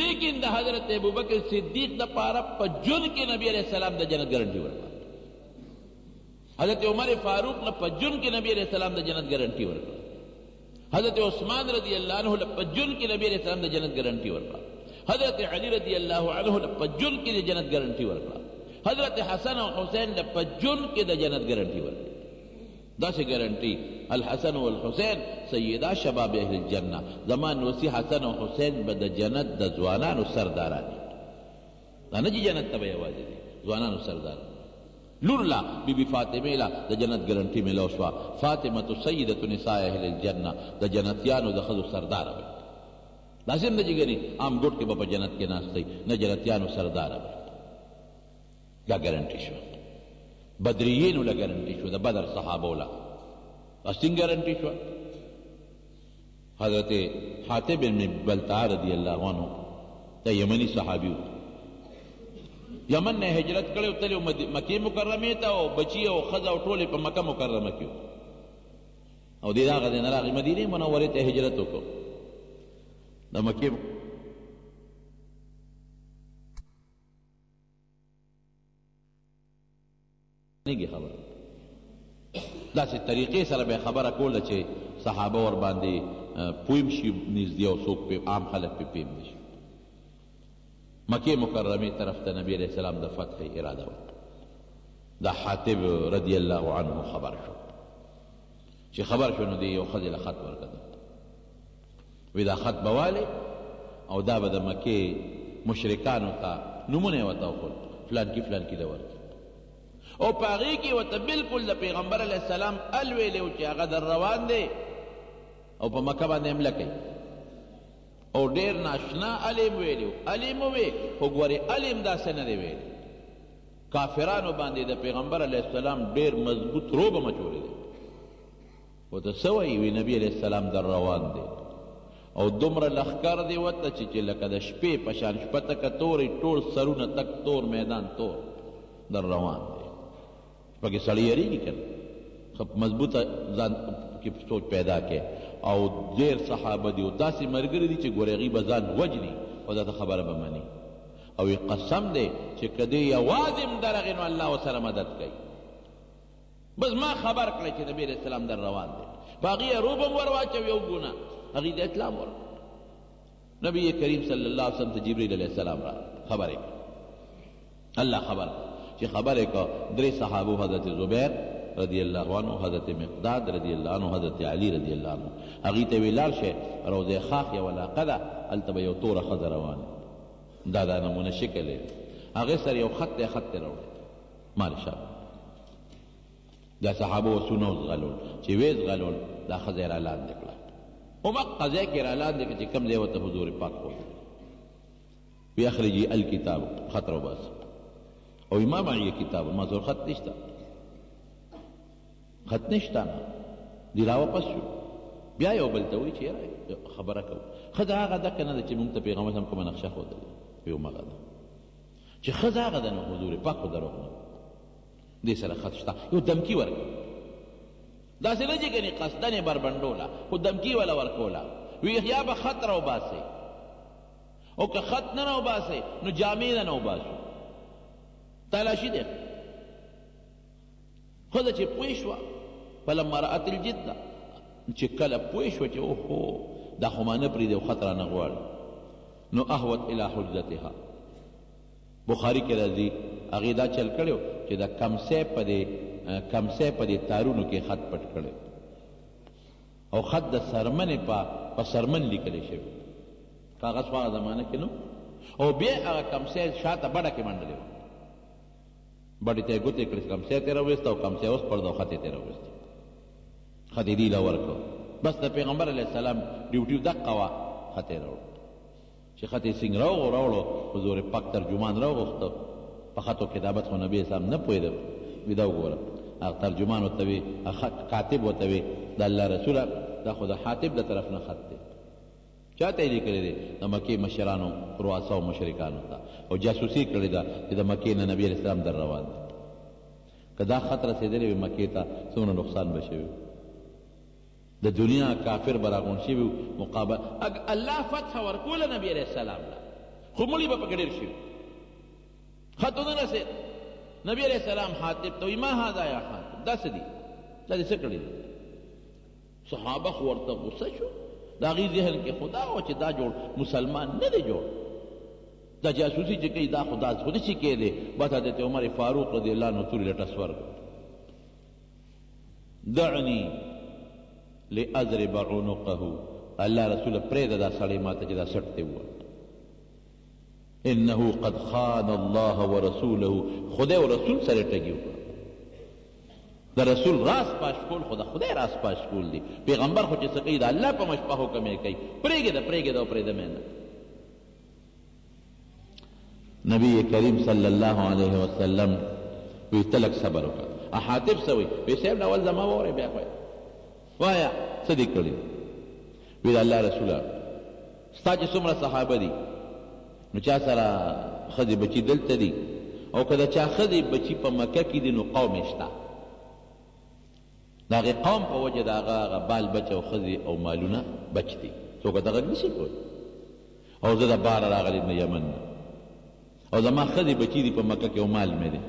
لیکن د حضرت ابوبکر صدیق دپاره په ژوند کې نبي علیه السلام د جنت ګارنټي ورکړه حضرت عمر فاروق له په جون کې نبی علیه السلام د جنت ګارنټي ورکړه حضرت عثمان رضی الله عنه له په جون کې نبی علیه السلام د جنت ګارنټي ورکړه حضرت علی رضی الله عنه له په جون کې د جنت ګارنټي ورکړه حضرت حسن او حسین له په جون کې د جنت ګارنټي ورکړه داسې ګارنټي الحسن والحسین سیدا شباب اهل الجنه زمان وسی حسن او حسین به د جنت د ځوانانو سرداران دا نه چې جنت ته به یوازې ځي، ځوانانو سردار لور له بي بي فاطمې له د جنت ګرنټي مېلو شوه، فاطمة سیدة نساء اهل الجنة، د جنتیانو د ښځو سرداره به وي. داسې هم نه چې ګنې عام ګوټ کې به په جنت کې ناست وي، نه جنتیانو سرداره به وي. دا ګرنټي شوه. بدریینو له ګرنټي شوه، د بدر صحابو له. دا څنګه ګرنټي شوه؟ حضرت حاطب ابن بلتعه رضی الله عنه ته یمنی صحابی و یمن نه هجرت کړو تل او مکه مکرمه ته او بچی او خزه او ټوله په مکه مکرمه کې او دی هغه دین راغی مدینه منوره ته هجرت وکړو د مکه نږي خبره داسې طریقې سره به یې خبره کوله چې صحابه ورباندې پویم شي نږدې او څوک پې عام خلک پې پیم نه شي مکې مکرمې طرف ته نبی علیه السلام د فتح اراده وکړه دا حاطب رضی الله عنه خبر شو چې خبر شو نو دې یو ښځې له خط ورکتل وی دا خط به والې او دا به د مکې مشرکانو ته نومونه یې ورته وښول فلانکي فلانکي له ورکړي او په هغې کې ورته بلکل د پیغمبر علیه السلام ال ویلی و چې هغه در روان دی او په مکه باندې حمله کوي او ډېر ناشنا ال یې ویلی ال یې مو وې خو ګورې ال یې هم داسې نه دی ویلی کافرانو باندی د پیغمبر علیه السلام ډیر مضبوط روب مچولی دی او ته څه وایي وی نبی علیه السلام در روان دی او دومره لخکر دی وته چې چې لکه د شپې په شان شپه تکه تورې ټول سرونه تک تور میدان تور در روان دی پکې سړی یریږي که نه خپ مضبوطه ځان کې سوچ پیدا کې او ډېر صحابه دي او داسې ملګري دي چې ګورېغي به ځان وجني او دا خبره به مني او یې قسم دی چې که دی یوازې هم درغی نو الله ورسره مدد کوي. بس ما خبر کړی چې نبي علیه السلام در روان دی. په هغې یې روب هم ور واچوی او ګونه هغې ته اطلاع هم ورکړه. نبي کریم صلی الله علیه وسلم ته جبریل علیه السلام راغی خبرې کړه. الله خبر کړه چې خبرې کړه درې صحابو حضرت زبیر رضی الله عنه حضرت مقداد رضی الله عنه حضرت علی رضی الله عنه هغه ته ویلار شه روزه خاخ یو علاقه ده الته به یو تور خزر روان دا دا نمونه شکل دی هغه سر یو خط ته خط راوړی مال شاب دا صحابه وسونه زغلول چې وې زغلول دا خزه را لاندې کړه او ما قضا کې را لاندې کړه چې کم ځای وته حضور پاک خو وی اخرجی الكتاب خط رو بس او امام علی کتاب ما زور خط نشته خط نشته نه دی راوپس شو بیا یو بل ته وایي چې یاره خبره کوو ښځه هغه ده که نه ده چې موږ ته پیغمبر اسلام کومه نقشه ښودلې وي همغه ده چې ښځه هغه ده نو حضور پاک خو دروغ نه دې سره خط شته یو دمکی ورکړه داسې نه چې ګنې قصدا یې بربنډوله خو دمکی وله ورکوله وی یا به خط راوباسئ او که خط نه راوباسئ نو جامې نه راوباسو تالاشي دی ښځه چې پوه شوه فلما رأت الجد چې کله پوه شوه چې اوهو دا خو ما نه پرېږدي او خط رانه غواړي نو اهوت الی حجرتها بخاري کې راځي هغې دا چل کړی و چې د کمسۍ په دې کمسۍ په دې تارونو کې خط پټ کړی او خط د سرمنې په په سرمن لیکلی شوی کاغذ په هغه زمانه کې نو او بیا هغه کمسۍ شاته بډه کې منډلې وه بډی ته یې ګوتې کړې کمڅۍ ترې راوویسته او کمڅۍ وسپړده او خط یې ترې راوویست خط یې دی له ورکړ بس د پیغمبر علیه السلام ډیوټي دقه وه خط یې راوړ چې خط یې سنګ راوغ راوړو په زور پاک ترجمان راوغوښته په خطو کتابت خو نبی اسلام نه پوهېده وی دا وګوره هغه ترجمان ورته وی هغه کاتب ورته وی د الله رسوله دا خو د حاطب د طرف نه خط دی چاته یې لیکلی دی؟ د مکې مشرانو، رؤساء او مشرکانو ته او جاسوسي یې کړې ده چې د مکې نه نبي علیه السلام در روان دی. که دا خط رسېدلی وای مکې ته څومره نقصان به شوی وو. د دنیا کافر به راغونډ شوي وو مقابله به. اګه الله فتح ورکوله نبي علیه السلام له خو مړي به پکې ډېر شوي وو. خط ونه رسېد. نبي علیه السلام حاطب ته وایي، ما هذا یا حاطب دا څه دي؟ دا دې څه کړي دي؟ صحابه خو ورته غصه شو د هغوی ذهن کې خو دا وه چې دا جوړ مسلمان نه دی جوړ دا جاسوسي چې کوي دا خو داسې خو نشي کېدی بس حضرت عمر فاروق رضی الله عنه تورې له ټس ورکړ دعني لاضرب عنقه الله رسول پرېږده دا سړی ماته چې دا سټ دی ووایي انه قد خان الله ورسوله خدای او رسول سره یې ټګي وکړه. د رسول راز پاش کول خو د خدای راز پاش کول دي. پیغمبر خو چې څه کوي د الله په مش په حکم یې کوي. پرېږده پرېږده او پرېږده مې نه. نبی کریم صلی الله علیه وسلم وی تلک صبر وکړه حاتب سوی وی صاحب اول زما وره بیا خو وايه څه دې کړي دي؟ وي د الله رسوله ستا چې څومره صحابه دي نو چا سره ښځې بچي دلته دي او که د چا ښځې بچي په مکه کې دي نو قوم يې شته د هغې قوم په وجه د هغه هغه بال بچ او ښځې او مالونه بچ دي څوک ته غږ نشي کولی او زه د باره راغلی یم له یمن نه او زما ښځې بچي دي په مکه کې او مال مې دی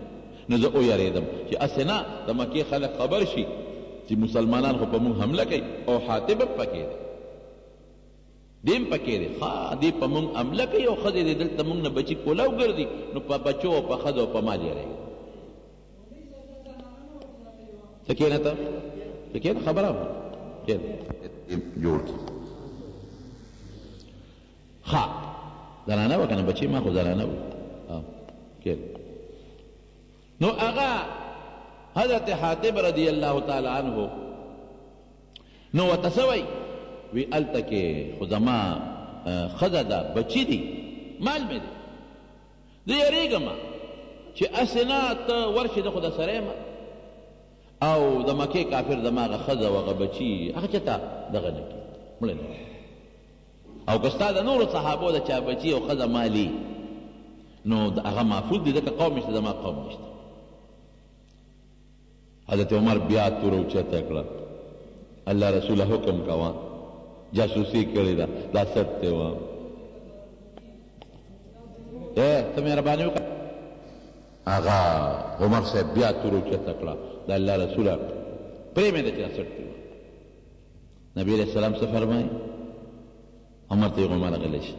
نو زه ویرېدم چې هسې نه د مکې خلک خبر شي چې مسلمانان خو په موږ حمله کوي او حاطب هم پکې دی دی هم پکې دی ښه دی په موږ حمله کوي او ښځې دې دلته موږ نه بچي کولاو ګرځي نو په بچو او په ښځو او په مال یې ته کېنه ته ته کېنه خبره کېنه جوړ ښه زنانه وه کنه بچی ما خو زنانه وی کېل نو هغه حضرت حاتب رضی الله تعالی عنه نو ورته څه وایي وی هلته کې خو زما ښځه ده بچي دي مال مې دی زه یېرېږم چې هسې نه ته ورشې زه خو د سره یم او د مکې کافر زما هغه ښځه او هغه بچي هغه چېرته دغه نه کړي مړه نه او که ستا د نورو صحابو د چا بچی او ښځه مالي نو هغه معفوظ دي ځکه قوم یې شته زما قوم نشته حضرت عمر بیا توره اوچته کړه الله رسوله حکم کوه جاسوسي کړې ده دا سټ دی وه اے ته مهرباني وکړه هغه عمر صاحب بیا توره اوچته کړه د الله رسوله پرې مې ده چې دا سټ دی نبی علیه السلام څه فرمایي؟ عمر ته یې عمر غلی شه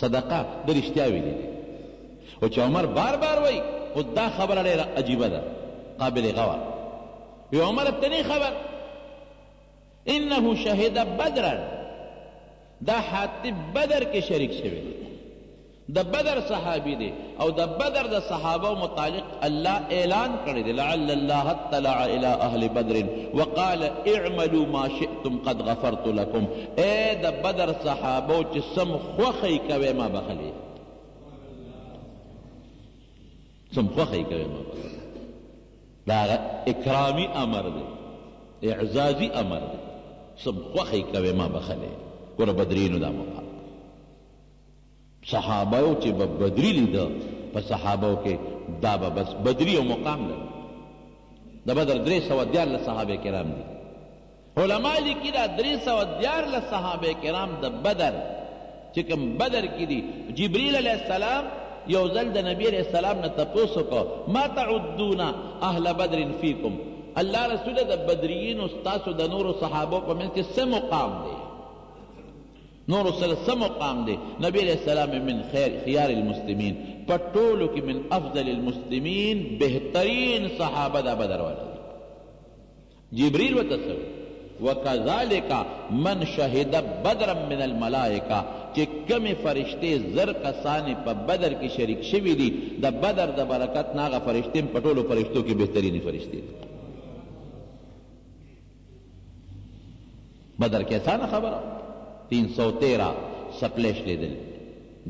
صدقه ده رښتیا ویلي دي او چې عمر بار بار وایي خو دا خبره ډېره عجیبه ده قابل غور وی عمر ته نه خبر انه شهد بدرا دا حاطب بدر کې شریک شوی دی د بدر صحابی دی او د بدر د صحابو متعلق الله اعلان کړی دی لعل الله اطلع الی اهل بدر وقال اعملوا ما شئتم قد غفرت لکم ای د بدر صحابو چې سم خوښئ کوی ما بخلی سم خوښئ کوی ما بخلی دا اکرامی امر دی اعزازی امر دی سم خوښئ کوی ما بخلی ګوره بدرینو دا مقام صحابه چه به بدری لیده په صحابه کی دا به بس بدری یو مقام ده د بدر درې سوه دیارلس صحابه کرام دی علماء لیکي دا درې سوه دیارلس صحابه کرام د بدر چې کوم بدر کې دي جبريل عليه السلام یو ځل د نبی عليه السلام نه تپوس وکړو ما تعدون اهل بدر فيكم الله رسول د بدرین او ستاسو د نورو صحابو په منځ کې څه مقام دی نورو سره څه مقام دی نبی علیه السلام من خیر خیار المسلمین په ټولو کې من افضل المسلمین بهترین صحابه د بدر والا دی جبریل ورته څه وی وکذالک من شهد بدرا من الملائکه چې کمی فرشته زر کسانې په بدر کې شریک شوي دي د بدر د برکت ناغه فرشته په ټولو فرشتو کې بهترینې فرشته دي بدر کې اسانه خبره تین سو تیرا سپلې شلېدلې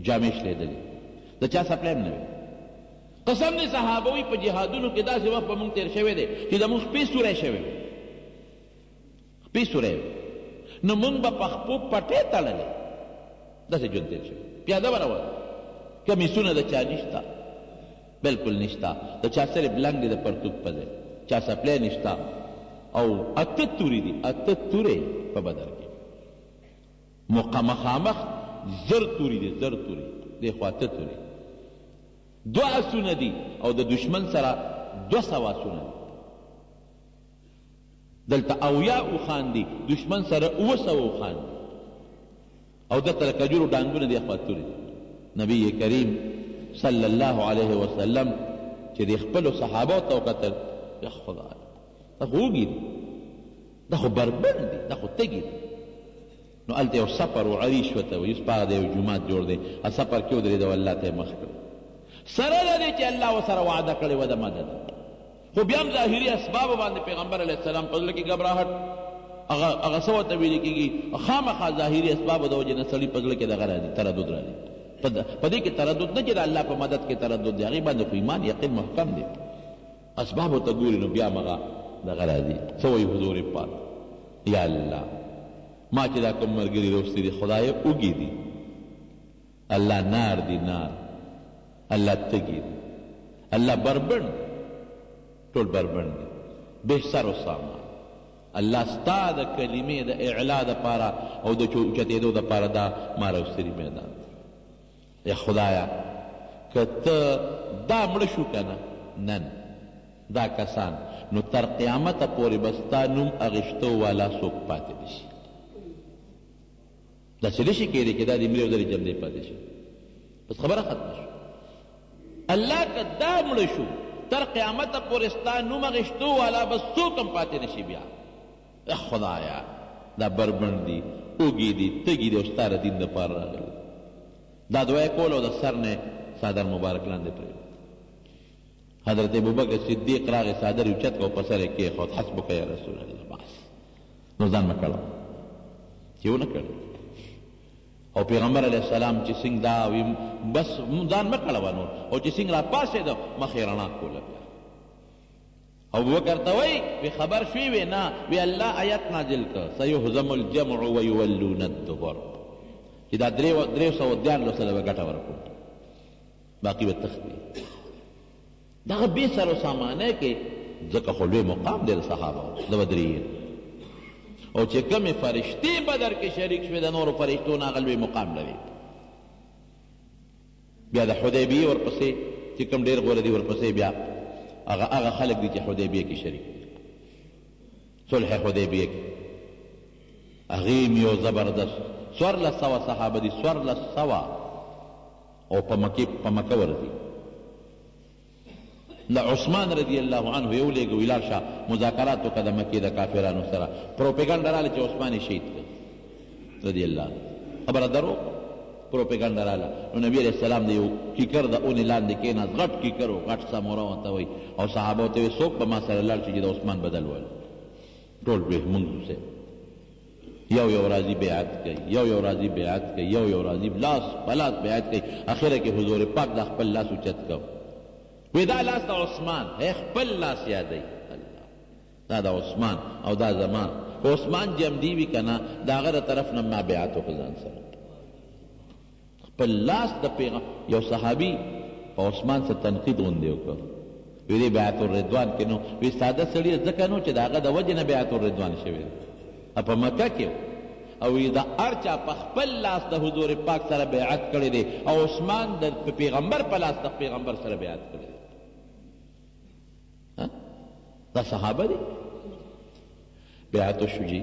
جامې شلېدلې د چا سپلې هم نه وي قسم دې صحابه وي په جهادونو کې داسې وخت به مونږ تیر شوی دی چې د مونږ خپې سوری شوی وي خپې سوری وي نو مونږ به په خپو پټې تړلې داسې ژوند تیر شوی پیاده به روان کمیسونه د چا نشته بلکل نشته د چا سره بلنګ دی د پرتوګ په ځای چا سپلی نشته او اته توری دی اته توری په بدر کی مقه مخامخ زر توری دی زر توری دی خو اته توری دو اسونه دی او د دشمن سره دو سو اسونه دی دلته اویا اوښان دي دښمن سره اووه سوه اوښان دي او دلته د کجورو ډانګونه دې خوا توري دي نبي کریم صلی الله علیه وسلم چې د خپلو صحابو ته وکتل یا خدای دا خو وږي دي دا خو بربنډ دي دا خو تږي دي نو هلته یو سپر و عریش ورته وایي اوس په هغه د یو جومات جوړ دی هغه سپر کې ودرېد او الله ته یې مخ کړ سره له دې چې الله ورسره وعده کړې وه د مدد خو بیا هم ظاهري اسبابو باندې پیغمبر علیه السلام په زړه کې ګبراهټ هغه هغه څه ورته ویل کېږي خامخا ظاهري اسبابو د وجې نه سړي په زړه کې دغه راځي تردد راځي په دې کې تردد نه چې د الله په مدد کې تردد دی هغې باندې خو ایمان یقین محکم دی اسبابو ته ګوري نو بیا مغه دغه راځي څه وایي حضور پاک یا الله ما چې دا کوم ملګري روستي دي خدایه وږي دي الله نار دي نار الله تږي دي الله بربنډ دي ټول بربنډ دي بې سر و سامان الله ستا د کلمې د اعلا دپاره او د چوچتېدو دپاره دا مار او سري میدان دی ای خدایه که ته دا مړه شو که نه نن دا کسان نو تر قیامته پورې به ستا نوم اغشتو والا څوک پاتې نشي داسې نشي کېدی چې دا دې مري او دا دې جمدی پاتې شي بس خبره ختمه شو الله که دا مړ شو تر قیامته پورې ستا نوم اخیستو والا به څوک هم پاتې نشي بیا اخ خدایه دا بربنډ دي اوږې دي تږي دي او ستا د دین دپاره راغلي دا دعا یې کوله او د سر نه څادر مبارک لاندې پرېوت حضرت ابوبکر صدیق راغی څادر یې اوچت کړ او په سر یې کېښود، حسبک یا رسول الله، بس نور ځان مه کړوه. یې ونه کړ او پیغمبر علیه السلام چې څنګ دا وي بس ځان مه کړوه نور او چې څنګ راپاڅېد مخ یې رڼا کوله بیا ابوبکر ته وایي وی خبر شوې وې نه وی الله آیت نازل کړ سیهزم الجمع ویولون الدبر چې دا درې درې سوه دیارلس سره به ګټه ورکړو باقي به تښتي دغه بې سر و سامانه کې ځکه خو لوی مقام دی د صحابه و د بدریین او چې کومې فرشتې بدر کې شریک شوې د نورو فرشتو نه هغه لوی مقام لري بیا د حدیبیې ورپسې چې کوم ډېر غوره دي ورپسې بیا هغه هغه خلک دي چې حدیبیه کې شریک صلح حدیبیه کې هغې مې یو زبردست څوارلس سوه صحابه دي څوارلس سوه او په مکې په مکه ورځي له عثمان رضی الله عنه یو لېږه وي لاړ شه مذاکرات وکړه د مکې د کافرانو سره پروپیګنډه راله چې عثمان یې شهید کړ رضی الله عنه خبره درو پروپیګنډه راله نو نبی علیه السلام د یو کیکر د اونې لاندې کېناست غټ کیکر و غټ سموره ورته وایي او صحابه ورته وایي څوک به ما سره لاړ شي چې د عثمان بدل وایي ټول به مونږ یو یو راځي بیعت کوي یو یو راځي بیعت کوي یو یو راځي لاس په لاس بیعت کوي اخره کې حضور پاک دا خپل لاس اوچت کو وی دا لاس د عثمان هی خپل لاس یادوي الله دا د عثمان او دا زما که عثمان جمدی وي کنه د هغه د طرف نه ما بیعت وکړ ځان سره خپل لاس د پیغمبر یو صحابي په عثمان څه تنقید غوندې وکړ وی دی بیعت الرضوان کې نو وی ساده سړی ځکه نو چې د هغه د وجې نه بیعت الرضوان شوی دی او په مکه کې و او وی د هر چا په خپل لاس د حضور پاک سره بیعت کړی دی او عثمان د پیغمبر په لاس د پیغمبر سره بیعت کړی دی ها دا صحابه دی بیعتو شجی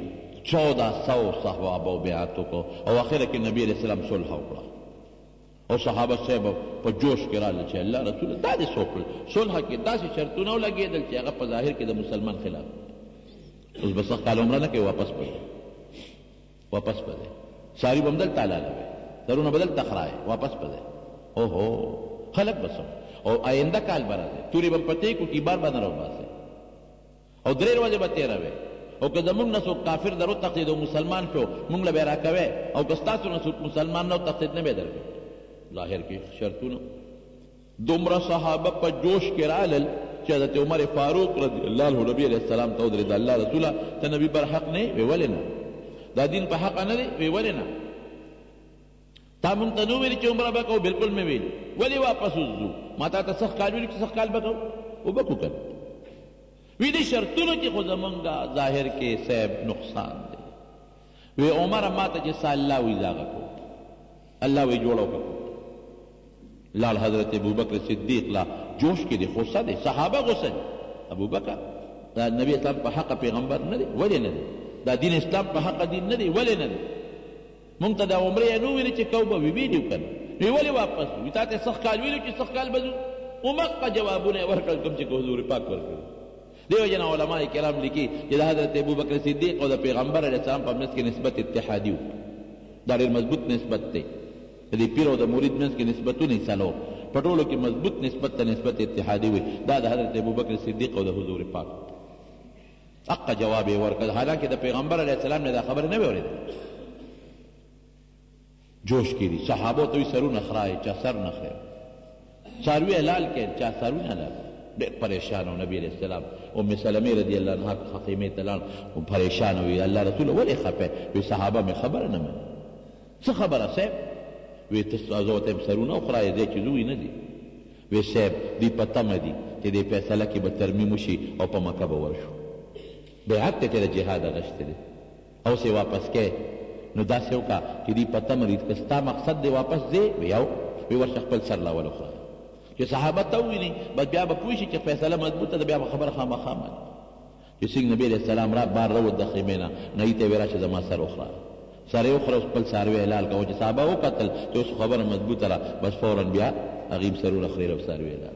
چودہ سو صحابو بیعتو کو او اخر کې نبی علیہ السلام صلح وکړه او صحابه صاحب په جوش کې راځي چې الله رسول دا دې څوک صلح کې داسې شرطونه ولګېدل چې هغه په ظاهر کې د مسلمان خلاف اوس بس کال عمره نه کوي واپس پوي واپس به ځې ساری به هم دلته حلاله وې سرونه به دلته خرائې واپس به ځې اوهو خلق به څه وائې او آینده کال به راځې تورې به هم په تیکو کی بار به نه راوباسې او درې ورځې به تیروې او که زمونږ نه څوک کافر در وتښتید او مسلمان شو مونږ له به یې راکوې او که ستاسو نه څوک مسلمان نه وتښتید نه به یې درکوو ظاهر کی شرطونه دومره صحابه په جوش کې رالل چې حضرت عمر فاروق رضی الله عنه نبی علیه السلام ته ودرېد، الله رسوله! ته نبی بر حق نه یې؟ وې ولې نه؟ دا دین په حق نه دی؟ وې ولې نه؟ تا موږ ته نه وویل چې عمره به کوو؟ بلکل مې ویل. ولې واپس وځو؟ ما تا ته سږ کال ویل چې سږ کال به کوو؟ وبه کو که نه؟ وی دې شرطونو کې خو زمونږ ظاهر کې صاحب نقصان دی. وې عمره ما ته چې څه الله وي زه هغه کوم. الله وی جوړه وکړه کور ته لاړ حضرت ابوبکر صدیق لا جوش کې دی خوصه دی صحابه غوسه دی ابوبکر دا نبی اسلام په حق پیغمبر نه دی ولې نه دی دا دین اسلام په حق دین نه دی ولې نه دی مونږ ته دا عمره نو ویل چې کو به وی وی دی کنه نو ولې واپس وی تاسو سخ کال ویلو چې سخ کال بزو او مخ جوابونه ورکړ کوم چې حضور پاک ورکړ دې وجې نه علماء کرام لیکي چې د حضرت ابوبکر صدیق او د پیغمبر علیه السلام په منځ کې نسبت اتحادي و. دا ډېر مضبوط نسبت دی. د دې پیر او د مرید منځ کې نسبتونه یې څلور. په ټولو کې مضبوط نسبت ته نسبت اتحادي وایي. دا د حضرت ابوبکر صدیق او د حضور پاک و. حقه جواب یې ورکړ حالانکه د پیغمبر علیه السلام نه دا خبره نه وه اورېدلې. جوش کې دي صحابو ته وي سرونه خراې چا سر نه خرېم څاروي حلال کړئ چا څاروي نه حلال ډېر پریشان و نبی علیه السلام ام سلمې رضی الله عنها څخه خیمې ته لاړ او پریشان وي الله رسول ولې خپه وي صحابه مې خبره نه مني څه خبره صاحب وي ته زه ورته یم سرونه وخورایې ځای چې ځو نه ځي وي صاحب دوی په تمه دي چې دې فیصله کې به ترمیم وشي او په مکه به ورشو بیعت ته ترې جهاد غشتلی اوس یې واپس کړئ نو داسې وکړه چې دوی په تمه دي که ستا مقصد دی واپس ځې؟ وي او وي ورشه خپل سر له اوله خدای چې صحابه ته وویني بس بیا به پوه شي چې فیصله مضبوطه ده بیا به خبره خامخا مني چې څنګه نبي علیه السلام را بار روت د خیمې نه نهي ته وي راشه زما سر وخوره سر یې وخوره اوس خپل څاروی حلال کړه چې صحابه وکتل چې اوس خبره مضبوطه ده بس فورا بیا هغوی هم سرونه خرېل او څاروی حلال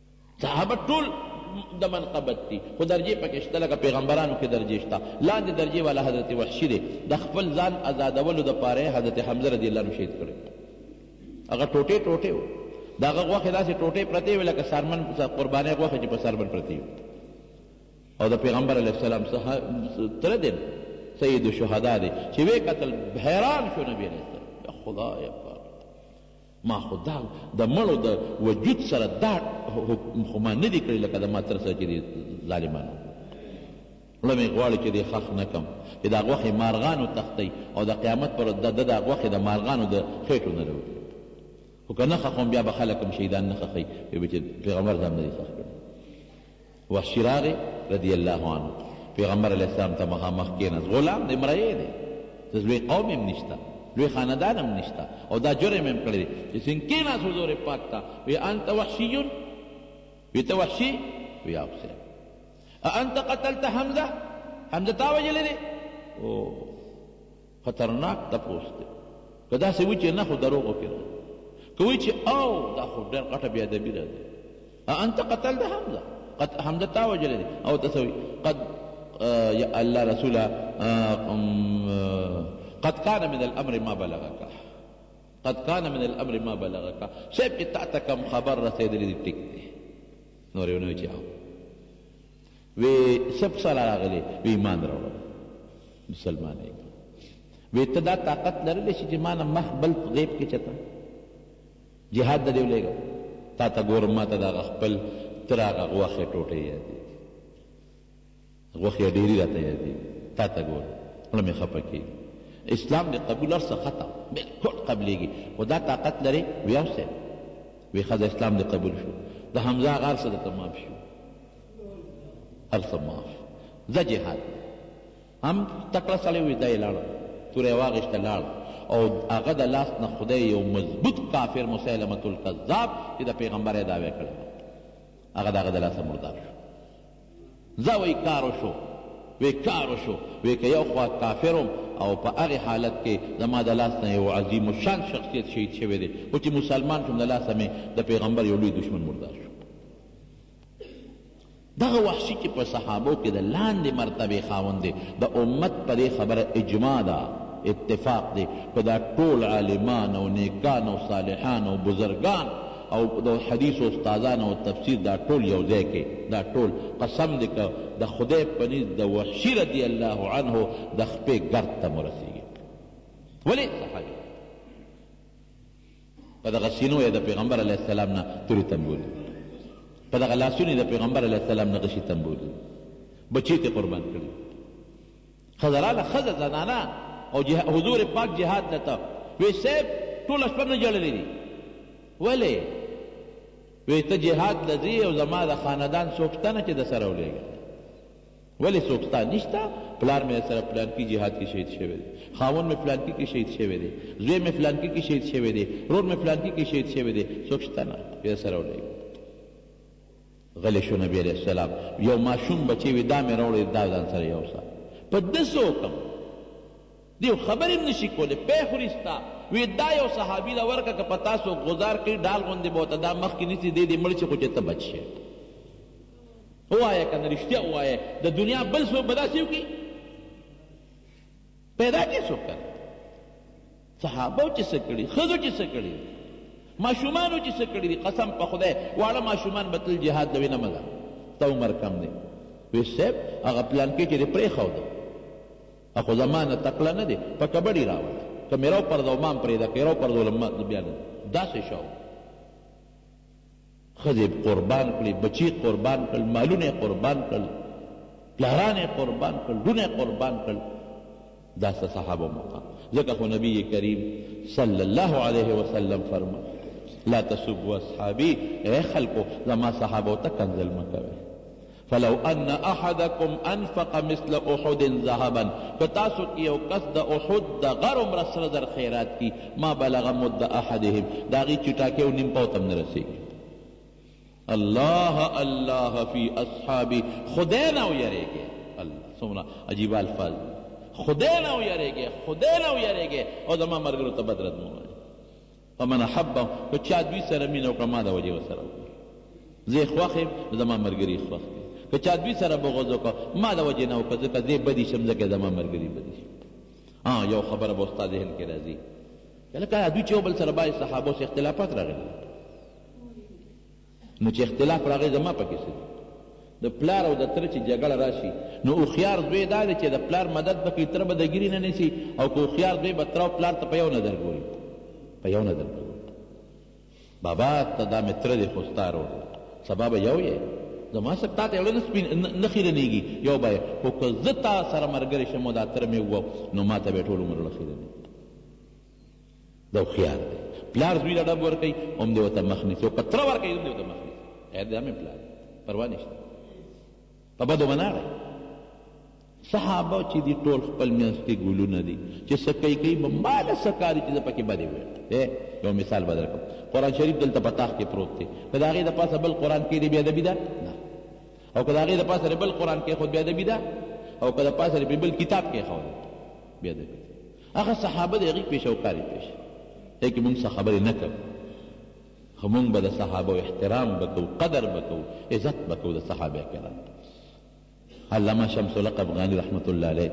صحابه ټول د منقبت دي خو درجې پکې شته لکه پیغمبرانو کې درجې شته لاندې درجې والا حضرت وحشي دی د خپل ځان ازادولو دپاره یې حضرت حمزه رضی الله عنه شهید کړی هغه ټوټې ټوټې و د هغه غوښې داسې ټوټې پرتې وې لکه څارمن قربانۍ غوښې چې په څارمن پرتې وي او د پیغمبر علیه السلام تره دی سید الشهدا دی چې ویې کتل حیران شو نبي علیه السلام خدایه ما خو دا د مړو د وجود سره دا حکم خو ما نه دي کړي لکه د ما تر سره چې دي ظالمانو مړه مې غواړي چې دي خخ نه کم چې دا غوښې مارغانو تختي او د قیامت پر د د دا غوښې د مارغانو د خېټو نه راوځي خو که نه خخوم بیا به خلک هم شهیدان نه خخوي وي به چې پیغمبر صاحب نه دي خخ کړي وحشي راغی رضی الله عنه پیغمبر علیه السلام ته مخامخ کیناست، غلام دی مریی دی څه لوی قوم هم نشته لوی خاندان هم نشته او دا جرم هم کړی دی چې څنګه کیناست حضور پاک ته وی انت وحشی وی ته وحشی وی یا حسین اانت قتلت حمزه حمزه تا وژلی دی او خطرناک تپوس دی که داسې وي چې نه خو دروغ کې راځي که وي چې او دا خو ډېر غټه بې ادبي راځي انت قتلت حمزه قد حمزه تا وجل دي او تسوي قد يا الله رسول قد كان من الامر ما بلغك قد كان من الامر ما بلغك شايف چې تا ته کوم خبر رسېدلی دی ټیک دی نور یې ونه چاو وې څه په سره راغلې؟ وې ایمان راوړم مسلمانه یې کړم. وې ته دا طاقت لرلی شې چې مانه مخ بل غیب کې چته جهاد ته دې ولېږم؟ تا ته ګورم ماته د هغه خپل تر هغه غوښې ټوټې یادېږي غوښې یې ډېري راته یادېږي تا ته ګورم زړه مې خفه کېږي اسلام دې قبول هر څه ختم بلکل قبلېږي خو دا طاقت لرې وې او صاحب وې ښځه اسلام دې قبول شو د حمزه هغه هر څه درته معاف شو هر څه معاف ځه جهاد هم تکړه سړی وي دی لاړ توره یې واغېشته لاړ او هغه د لاس نه خدای یو مضبوط کافر مسیلمة الکذاب چې د پیغمبرۍ دعوی کړې وه هغه د هغه د لاسه مردار شو ځه وایي کار وشو وی کار وشو وی که یو خوا کافر وم او په هغې حالت کې زما د لاس نه یو عظیم الشان شخصیت شهید شوی دی خو چې مسلمان شوم د لاسه مې د پیغمبر یو لوی دښمن مردار شو دغه وحشي چې په صحابو کې د لاندې مرتبې خاوند دی، د امت په دې خبره اجماع ده، اتفاق دی، که دا ټول عالمان او نېکان او صالحان او بزرګان او د حدیثو استادان او تفسیر دا ټول یو ځای کړې، دا ټول، قسم دی که د خدای په نزد د وحشي رضی الله عنه د خپې ګرد ته هم ورسېږي. ولې؟ صحابي دی. په دغه سینو یې د پیغمبر علیه السلام نه توري تمبولي په دغه لاسونو یې د پیغمبر علیه السلام نه غشي تمبولي بچي ته قربان کړي ښځه راله ښځه زنانه او حضور پاک جهاد لته وی صاحب ټوله شپه نه جړلې دي ولې وی ته جهاد لځي او زما د خاندان څوک شته نه چې د سره ولېږه ولې څوک ستا نشته؟ پلار مې درسره پلانکي جهاد کې شهید شوی دی، خاوند مې فلانکي کې شهید شوی دی، زوی مې فلانکي کې شهید شوی دی، ورور مې فلانکي کې شهید شوی دی، څوک شته نه چې درسره ولېږم؟ غلی شو نبي علیه السلام، یو ماشوم بچی وي دا مې راوړی دی دا ځان سره یوسه، په ده څه وکړم؟ دی خو خبرې هم نشي کولی، پی خوري ستا، وي دا یو صحابي له ورکه که په تا څوک غوځار کوي ډال غوندې به ورته دا مخکې نیسي، دی دې مړ شي خو چې ته بچ شې. ووایه کنه رښتیا ووایه د دنیا بل څوک به داسې وکړي پیدا کې څوک کنه صحابه چې څه کړي ښځو چې څه کړي ماشومانو چې څه کړي دي قسم په خدای واړه ماشومان به تل جهاد ته وینه مګه ته عمر کم دی وی صاحب هغه پلان کې چې پرېښود اخو زمانه تکړه نه دی په کبډي راوړ کمیرو پر دومام پرې دا کیرو پر دولم بیا نه داسې شو ښځې قربان کړې، بچي یې قربان کړل، مالونه یې قربان کړل، پلاران یې قربان کړل، وروڼه یې قربان کړل، دا ستا صحابه مقام دی، ځکه خو نبي کریم صلی الله علیه وسلم فرمایي، لا تسبوا اصحابي، ای خلکو! زما صحابو ته کنځل مه کوئ. فلو ان احدکم انفق مثل احد ذهبا که تاسو کې یو کس د احد د غر عمره سره زر خیرات کړي ما بلغ مد احدهم د هغوی چټاکې او نیم پاو ته هم نه رسېږي الله الله فی اصحابی خدای نه ویریږي الله څومره عجیبه الفاظ دي خدای نه ویریږي خدای نه ویریږي او زما ملګرو ته بد رد مه وایئ فمن احبهم که چا دوی سره مینه وکړه ما د وجې ورسره وکړه زه یې خوښ یم نو زما ملګري خوښ دي که چا دوی سره بغض وکړه ما د وجې نه وکړه ځکه زه بدی شم ځکه یې زما ملګري بدی شي ها یو خبره به ستا ذهن کې راځي چې لکه دوی چې یو بل سره باید صحابه اوس اختلافات راغلي نو چې اختلاف راغی زما پکې څه دي؟ د پلار او د تره چې جګړه راشي نو هوښیار زوی دا دی چې د پلار مدد به کوي، تره به د ږیرې نه نیسي او که هوښیار زوی به تره او پلار ته په یو نظر ګوري، په یو نظر به ګوري. بابا ته دا مې تره دی خو ستا ورور دی، سبا به یو یې، زما سره تا ته زړه نه خیرنېږي، یو به یې، خو که زه تا سره ملګری شم او دا تره مې وو نو ما ته به یې ټول عمر زړه خیرنېږي. دا هوښیار دی پلار زوی له ډب ورکوي هم دې ورته مخ نیسي او که تره ورکوي هم دې ورته مخ نیسي خیر دی هم یې پلار پروا نشته په بدو به نه اړوي صحابه چې دي ټول خپل منځ کې ګلونه دي چې څه کوي کوي به ماله څه کار دي چې زه پکې بدې ووایم یو مثال به درکړم قرآن شریف دلته په تاخ کې پروت دی که د هغې د پاسه بل قرآن کښېږدې بې ادبي ده نه او که د هغې د پاسه د بل قرآن کېښود بې ادبي ده او که د پاسه د بل کتاب کېښود بې ادبي هغه صحابه د هغی پیش او کاری پیش هی که مونږ څه خبری نه کوو خو مونږ به د صحابو احترام به کوو قدر به کوو عزت به کوو د صحابه کرام علامه شمس الحق افغانی رحمت الله علیه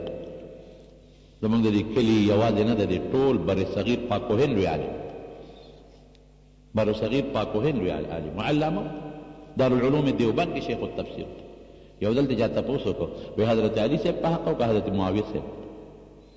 زمونږ د دې کلی یوازې نه د دې ټول بر صغیر پاک و هند لوی عالم بر صغیر پاک و هند لوی عالم علامه دارالعلوم دیوبند کې شیخ التفسیر یو ځل ته چا تپوس وکړو وی حضرت علی صاحب په حق او که حضرت معاویه صاحب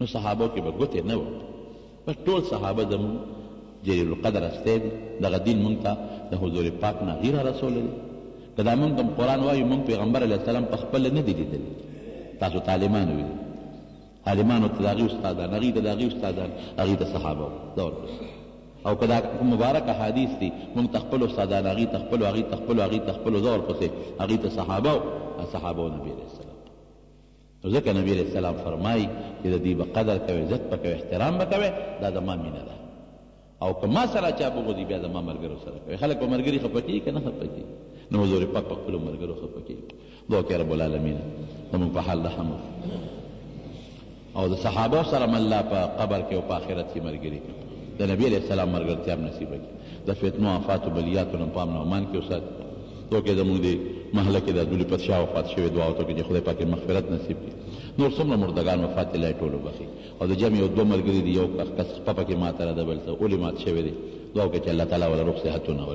نو صحابو کې به ګوتې نه وه بس ټول صحابه زموږ جلیل القدر هستی دی دغه دین موږ ته د حضور پاک نه غیره رسولی دی که دا موږ کوم قرآن وایو موږ پیغمبر علیه السلام په خپله نه دی لیدلی تاسو ته عالمانو ویلي عالمانو ته د هغوی استادان هغوی ته د هغوی استادان هغوی ته صحابه وو دا ورپسې او که دا مبارک احادیث دي موږ ته خپلو استادان هغوی ته خپلو هغوی ته خپلو هغوی ته خپلو زه ورپسې هغوی ته صحابه او صحابه نبي علیه السلام نو ځکه نبی علیه السلام فرمائی چه د دوی به قدر کوی عزت به کوی احترام به کوی دا زما مینه ده او که ما سره چا بغضی بیا زما ملګرو سره کوی خلک په ملګری خفه کیږی که نه خفه کیږی نو حضور پاک په خپلو ملګرو خفه کیږی دعا وکړی رب العالمین زموږ په حال رحم وکړی او د صحابو سره هم الله په قبر کی او په آخرت کی ملګری کړی د نبی علیه السلام ملګرتیا هم نصیب کړی د فتنو آفاتو بلیاتو نه هم په امن او امان کی وساتی تو که زموږ دی محله کی دا دولی پر شا وفات شوی دعا وتو که چی خدای پاک یی مغفرت نصیب کړی نور څومره مردګان وفات دی الله یی ټول وبخی او د جمع یو دوه ملګری دی یو کس خپه پکی ماته را ده بل څه اولی مات شوی دی دعا وکړه چی الله تعالی ولا روغ صحتونه ورکی.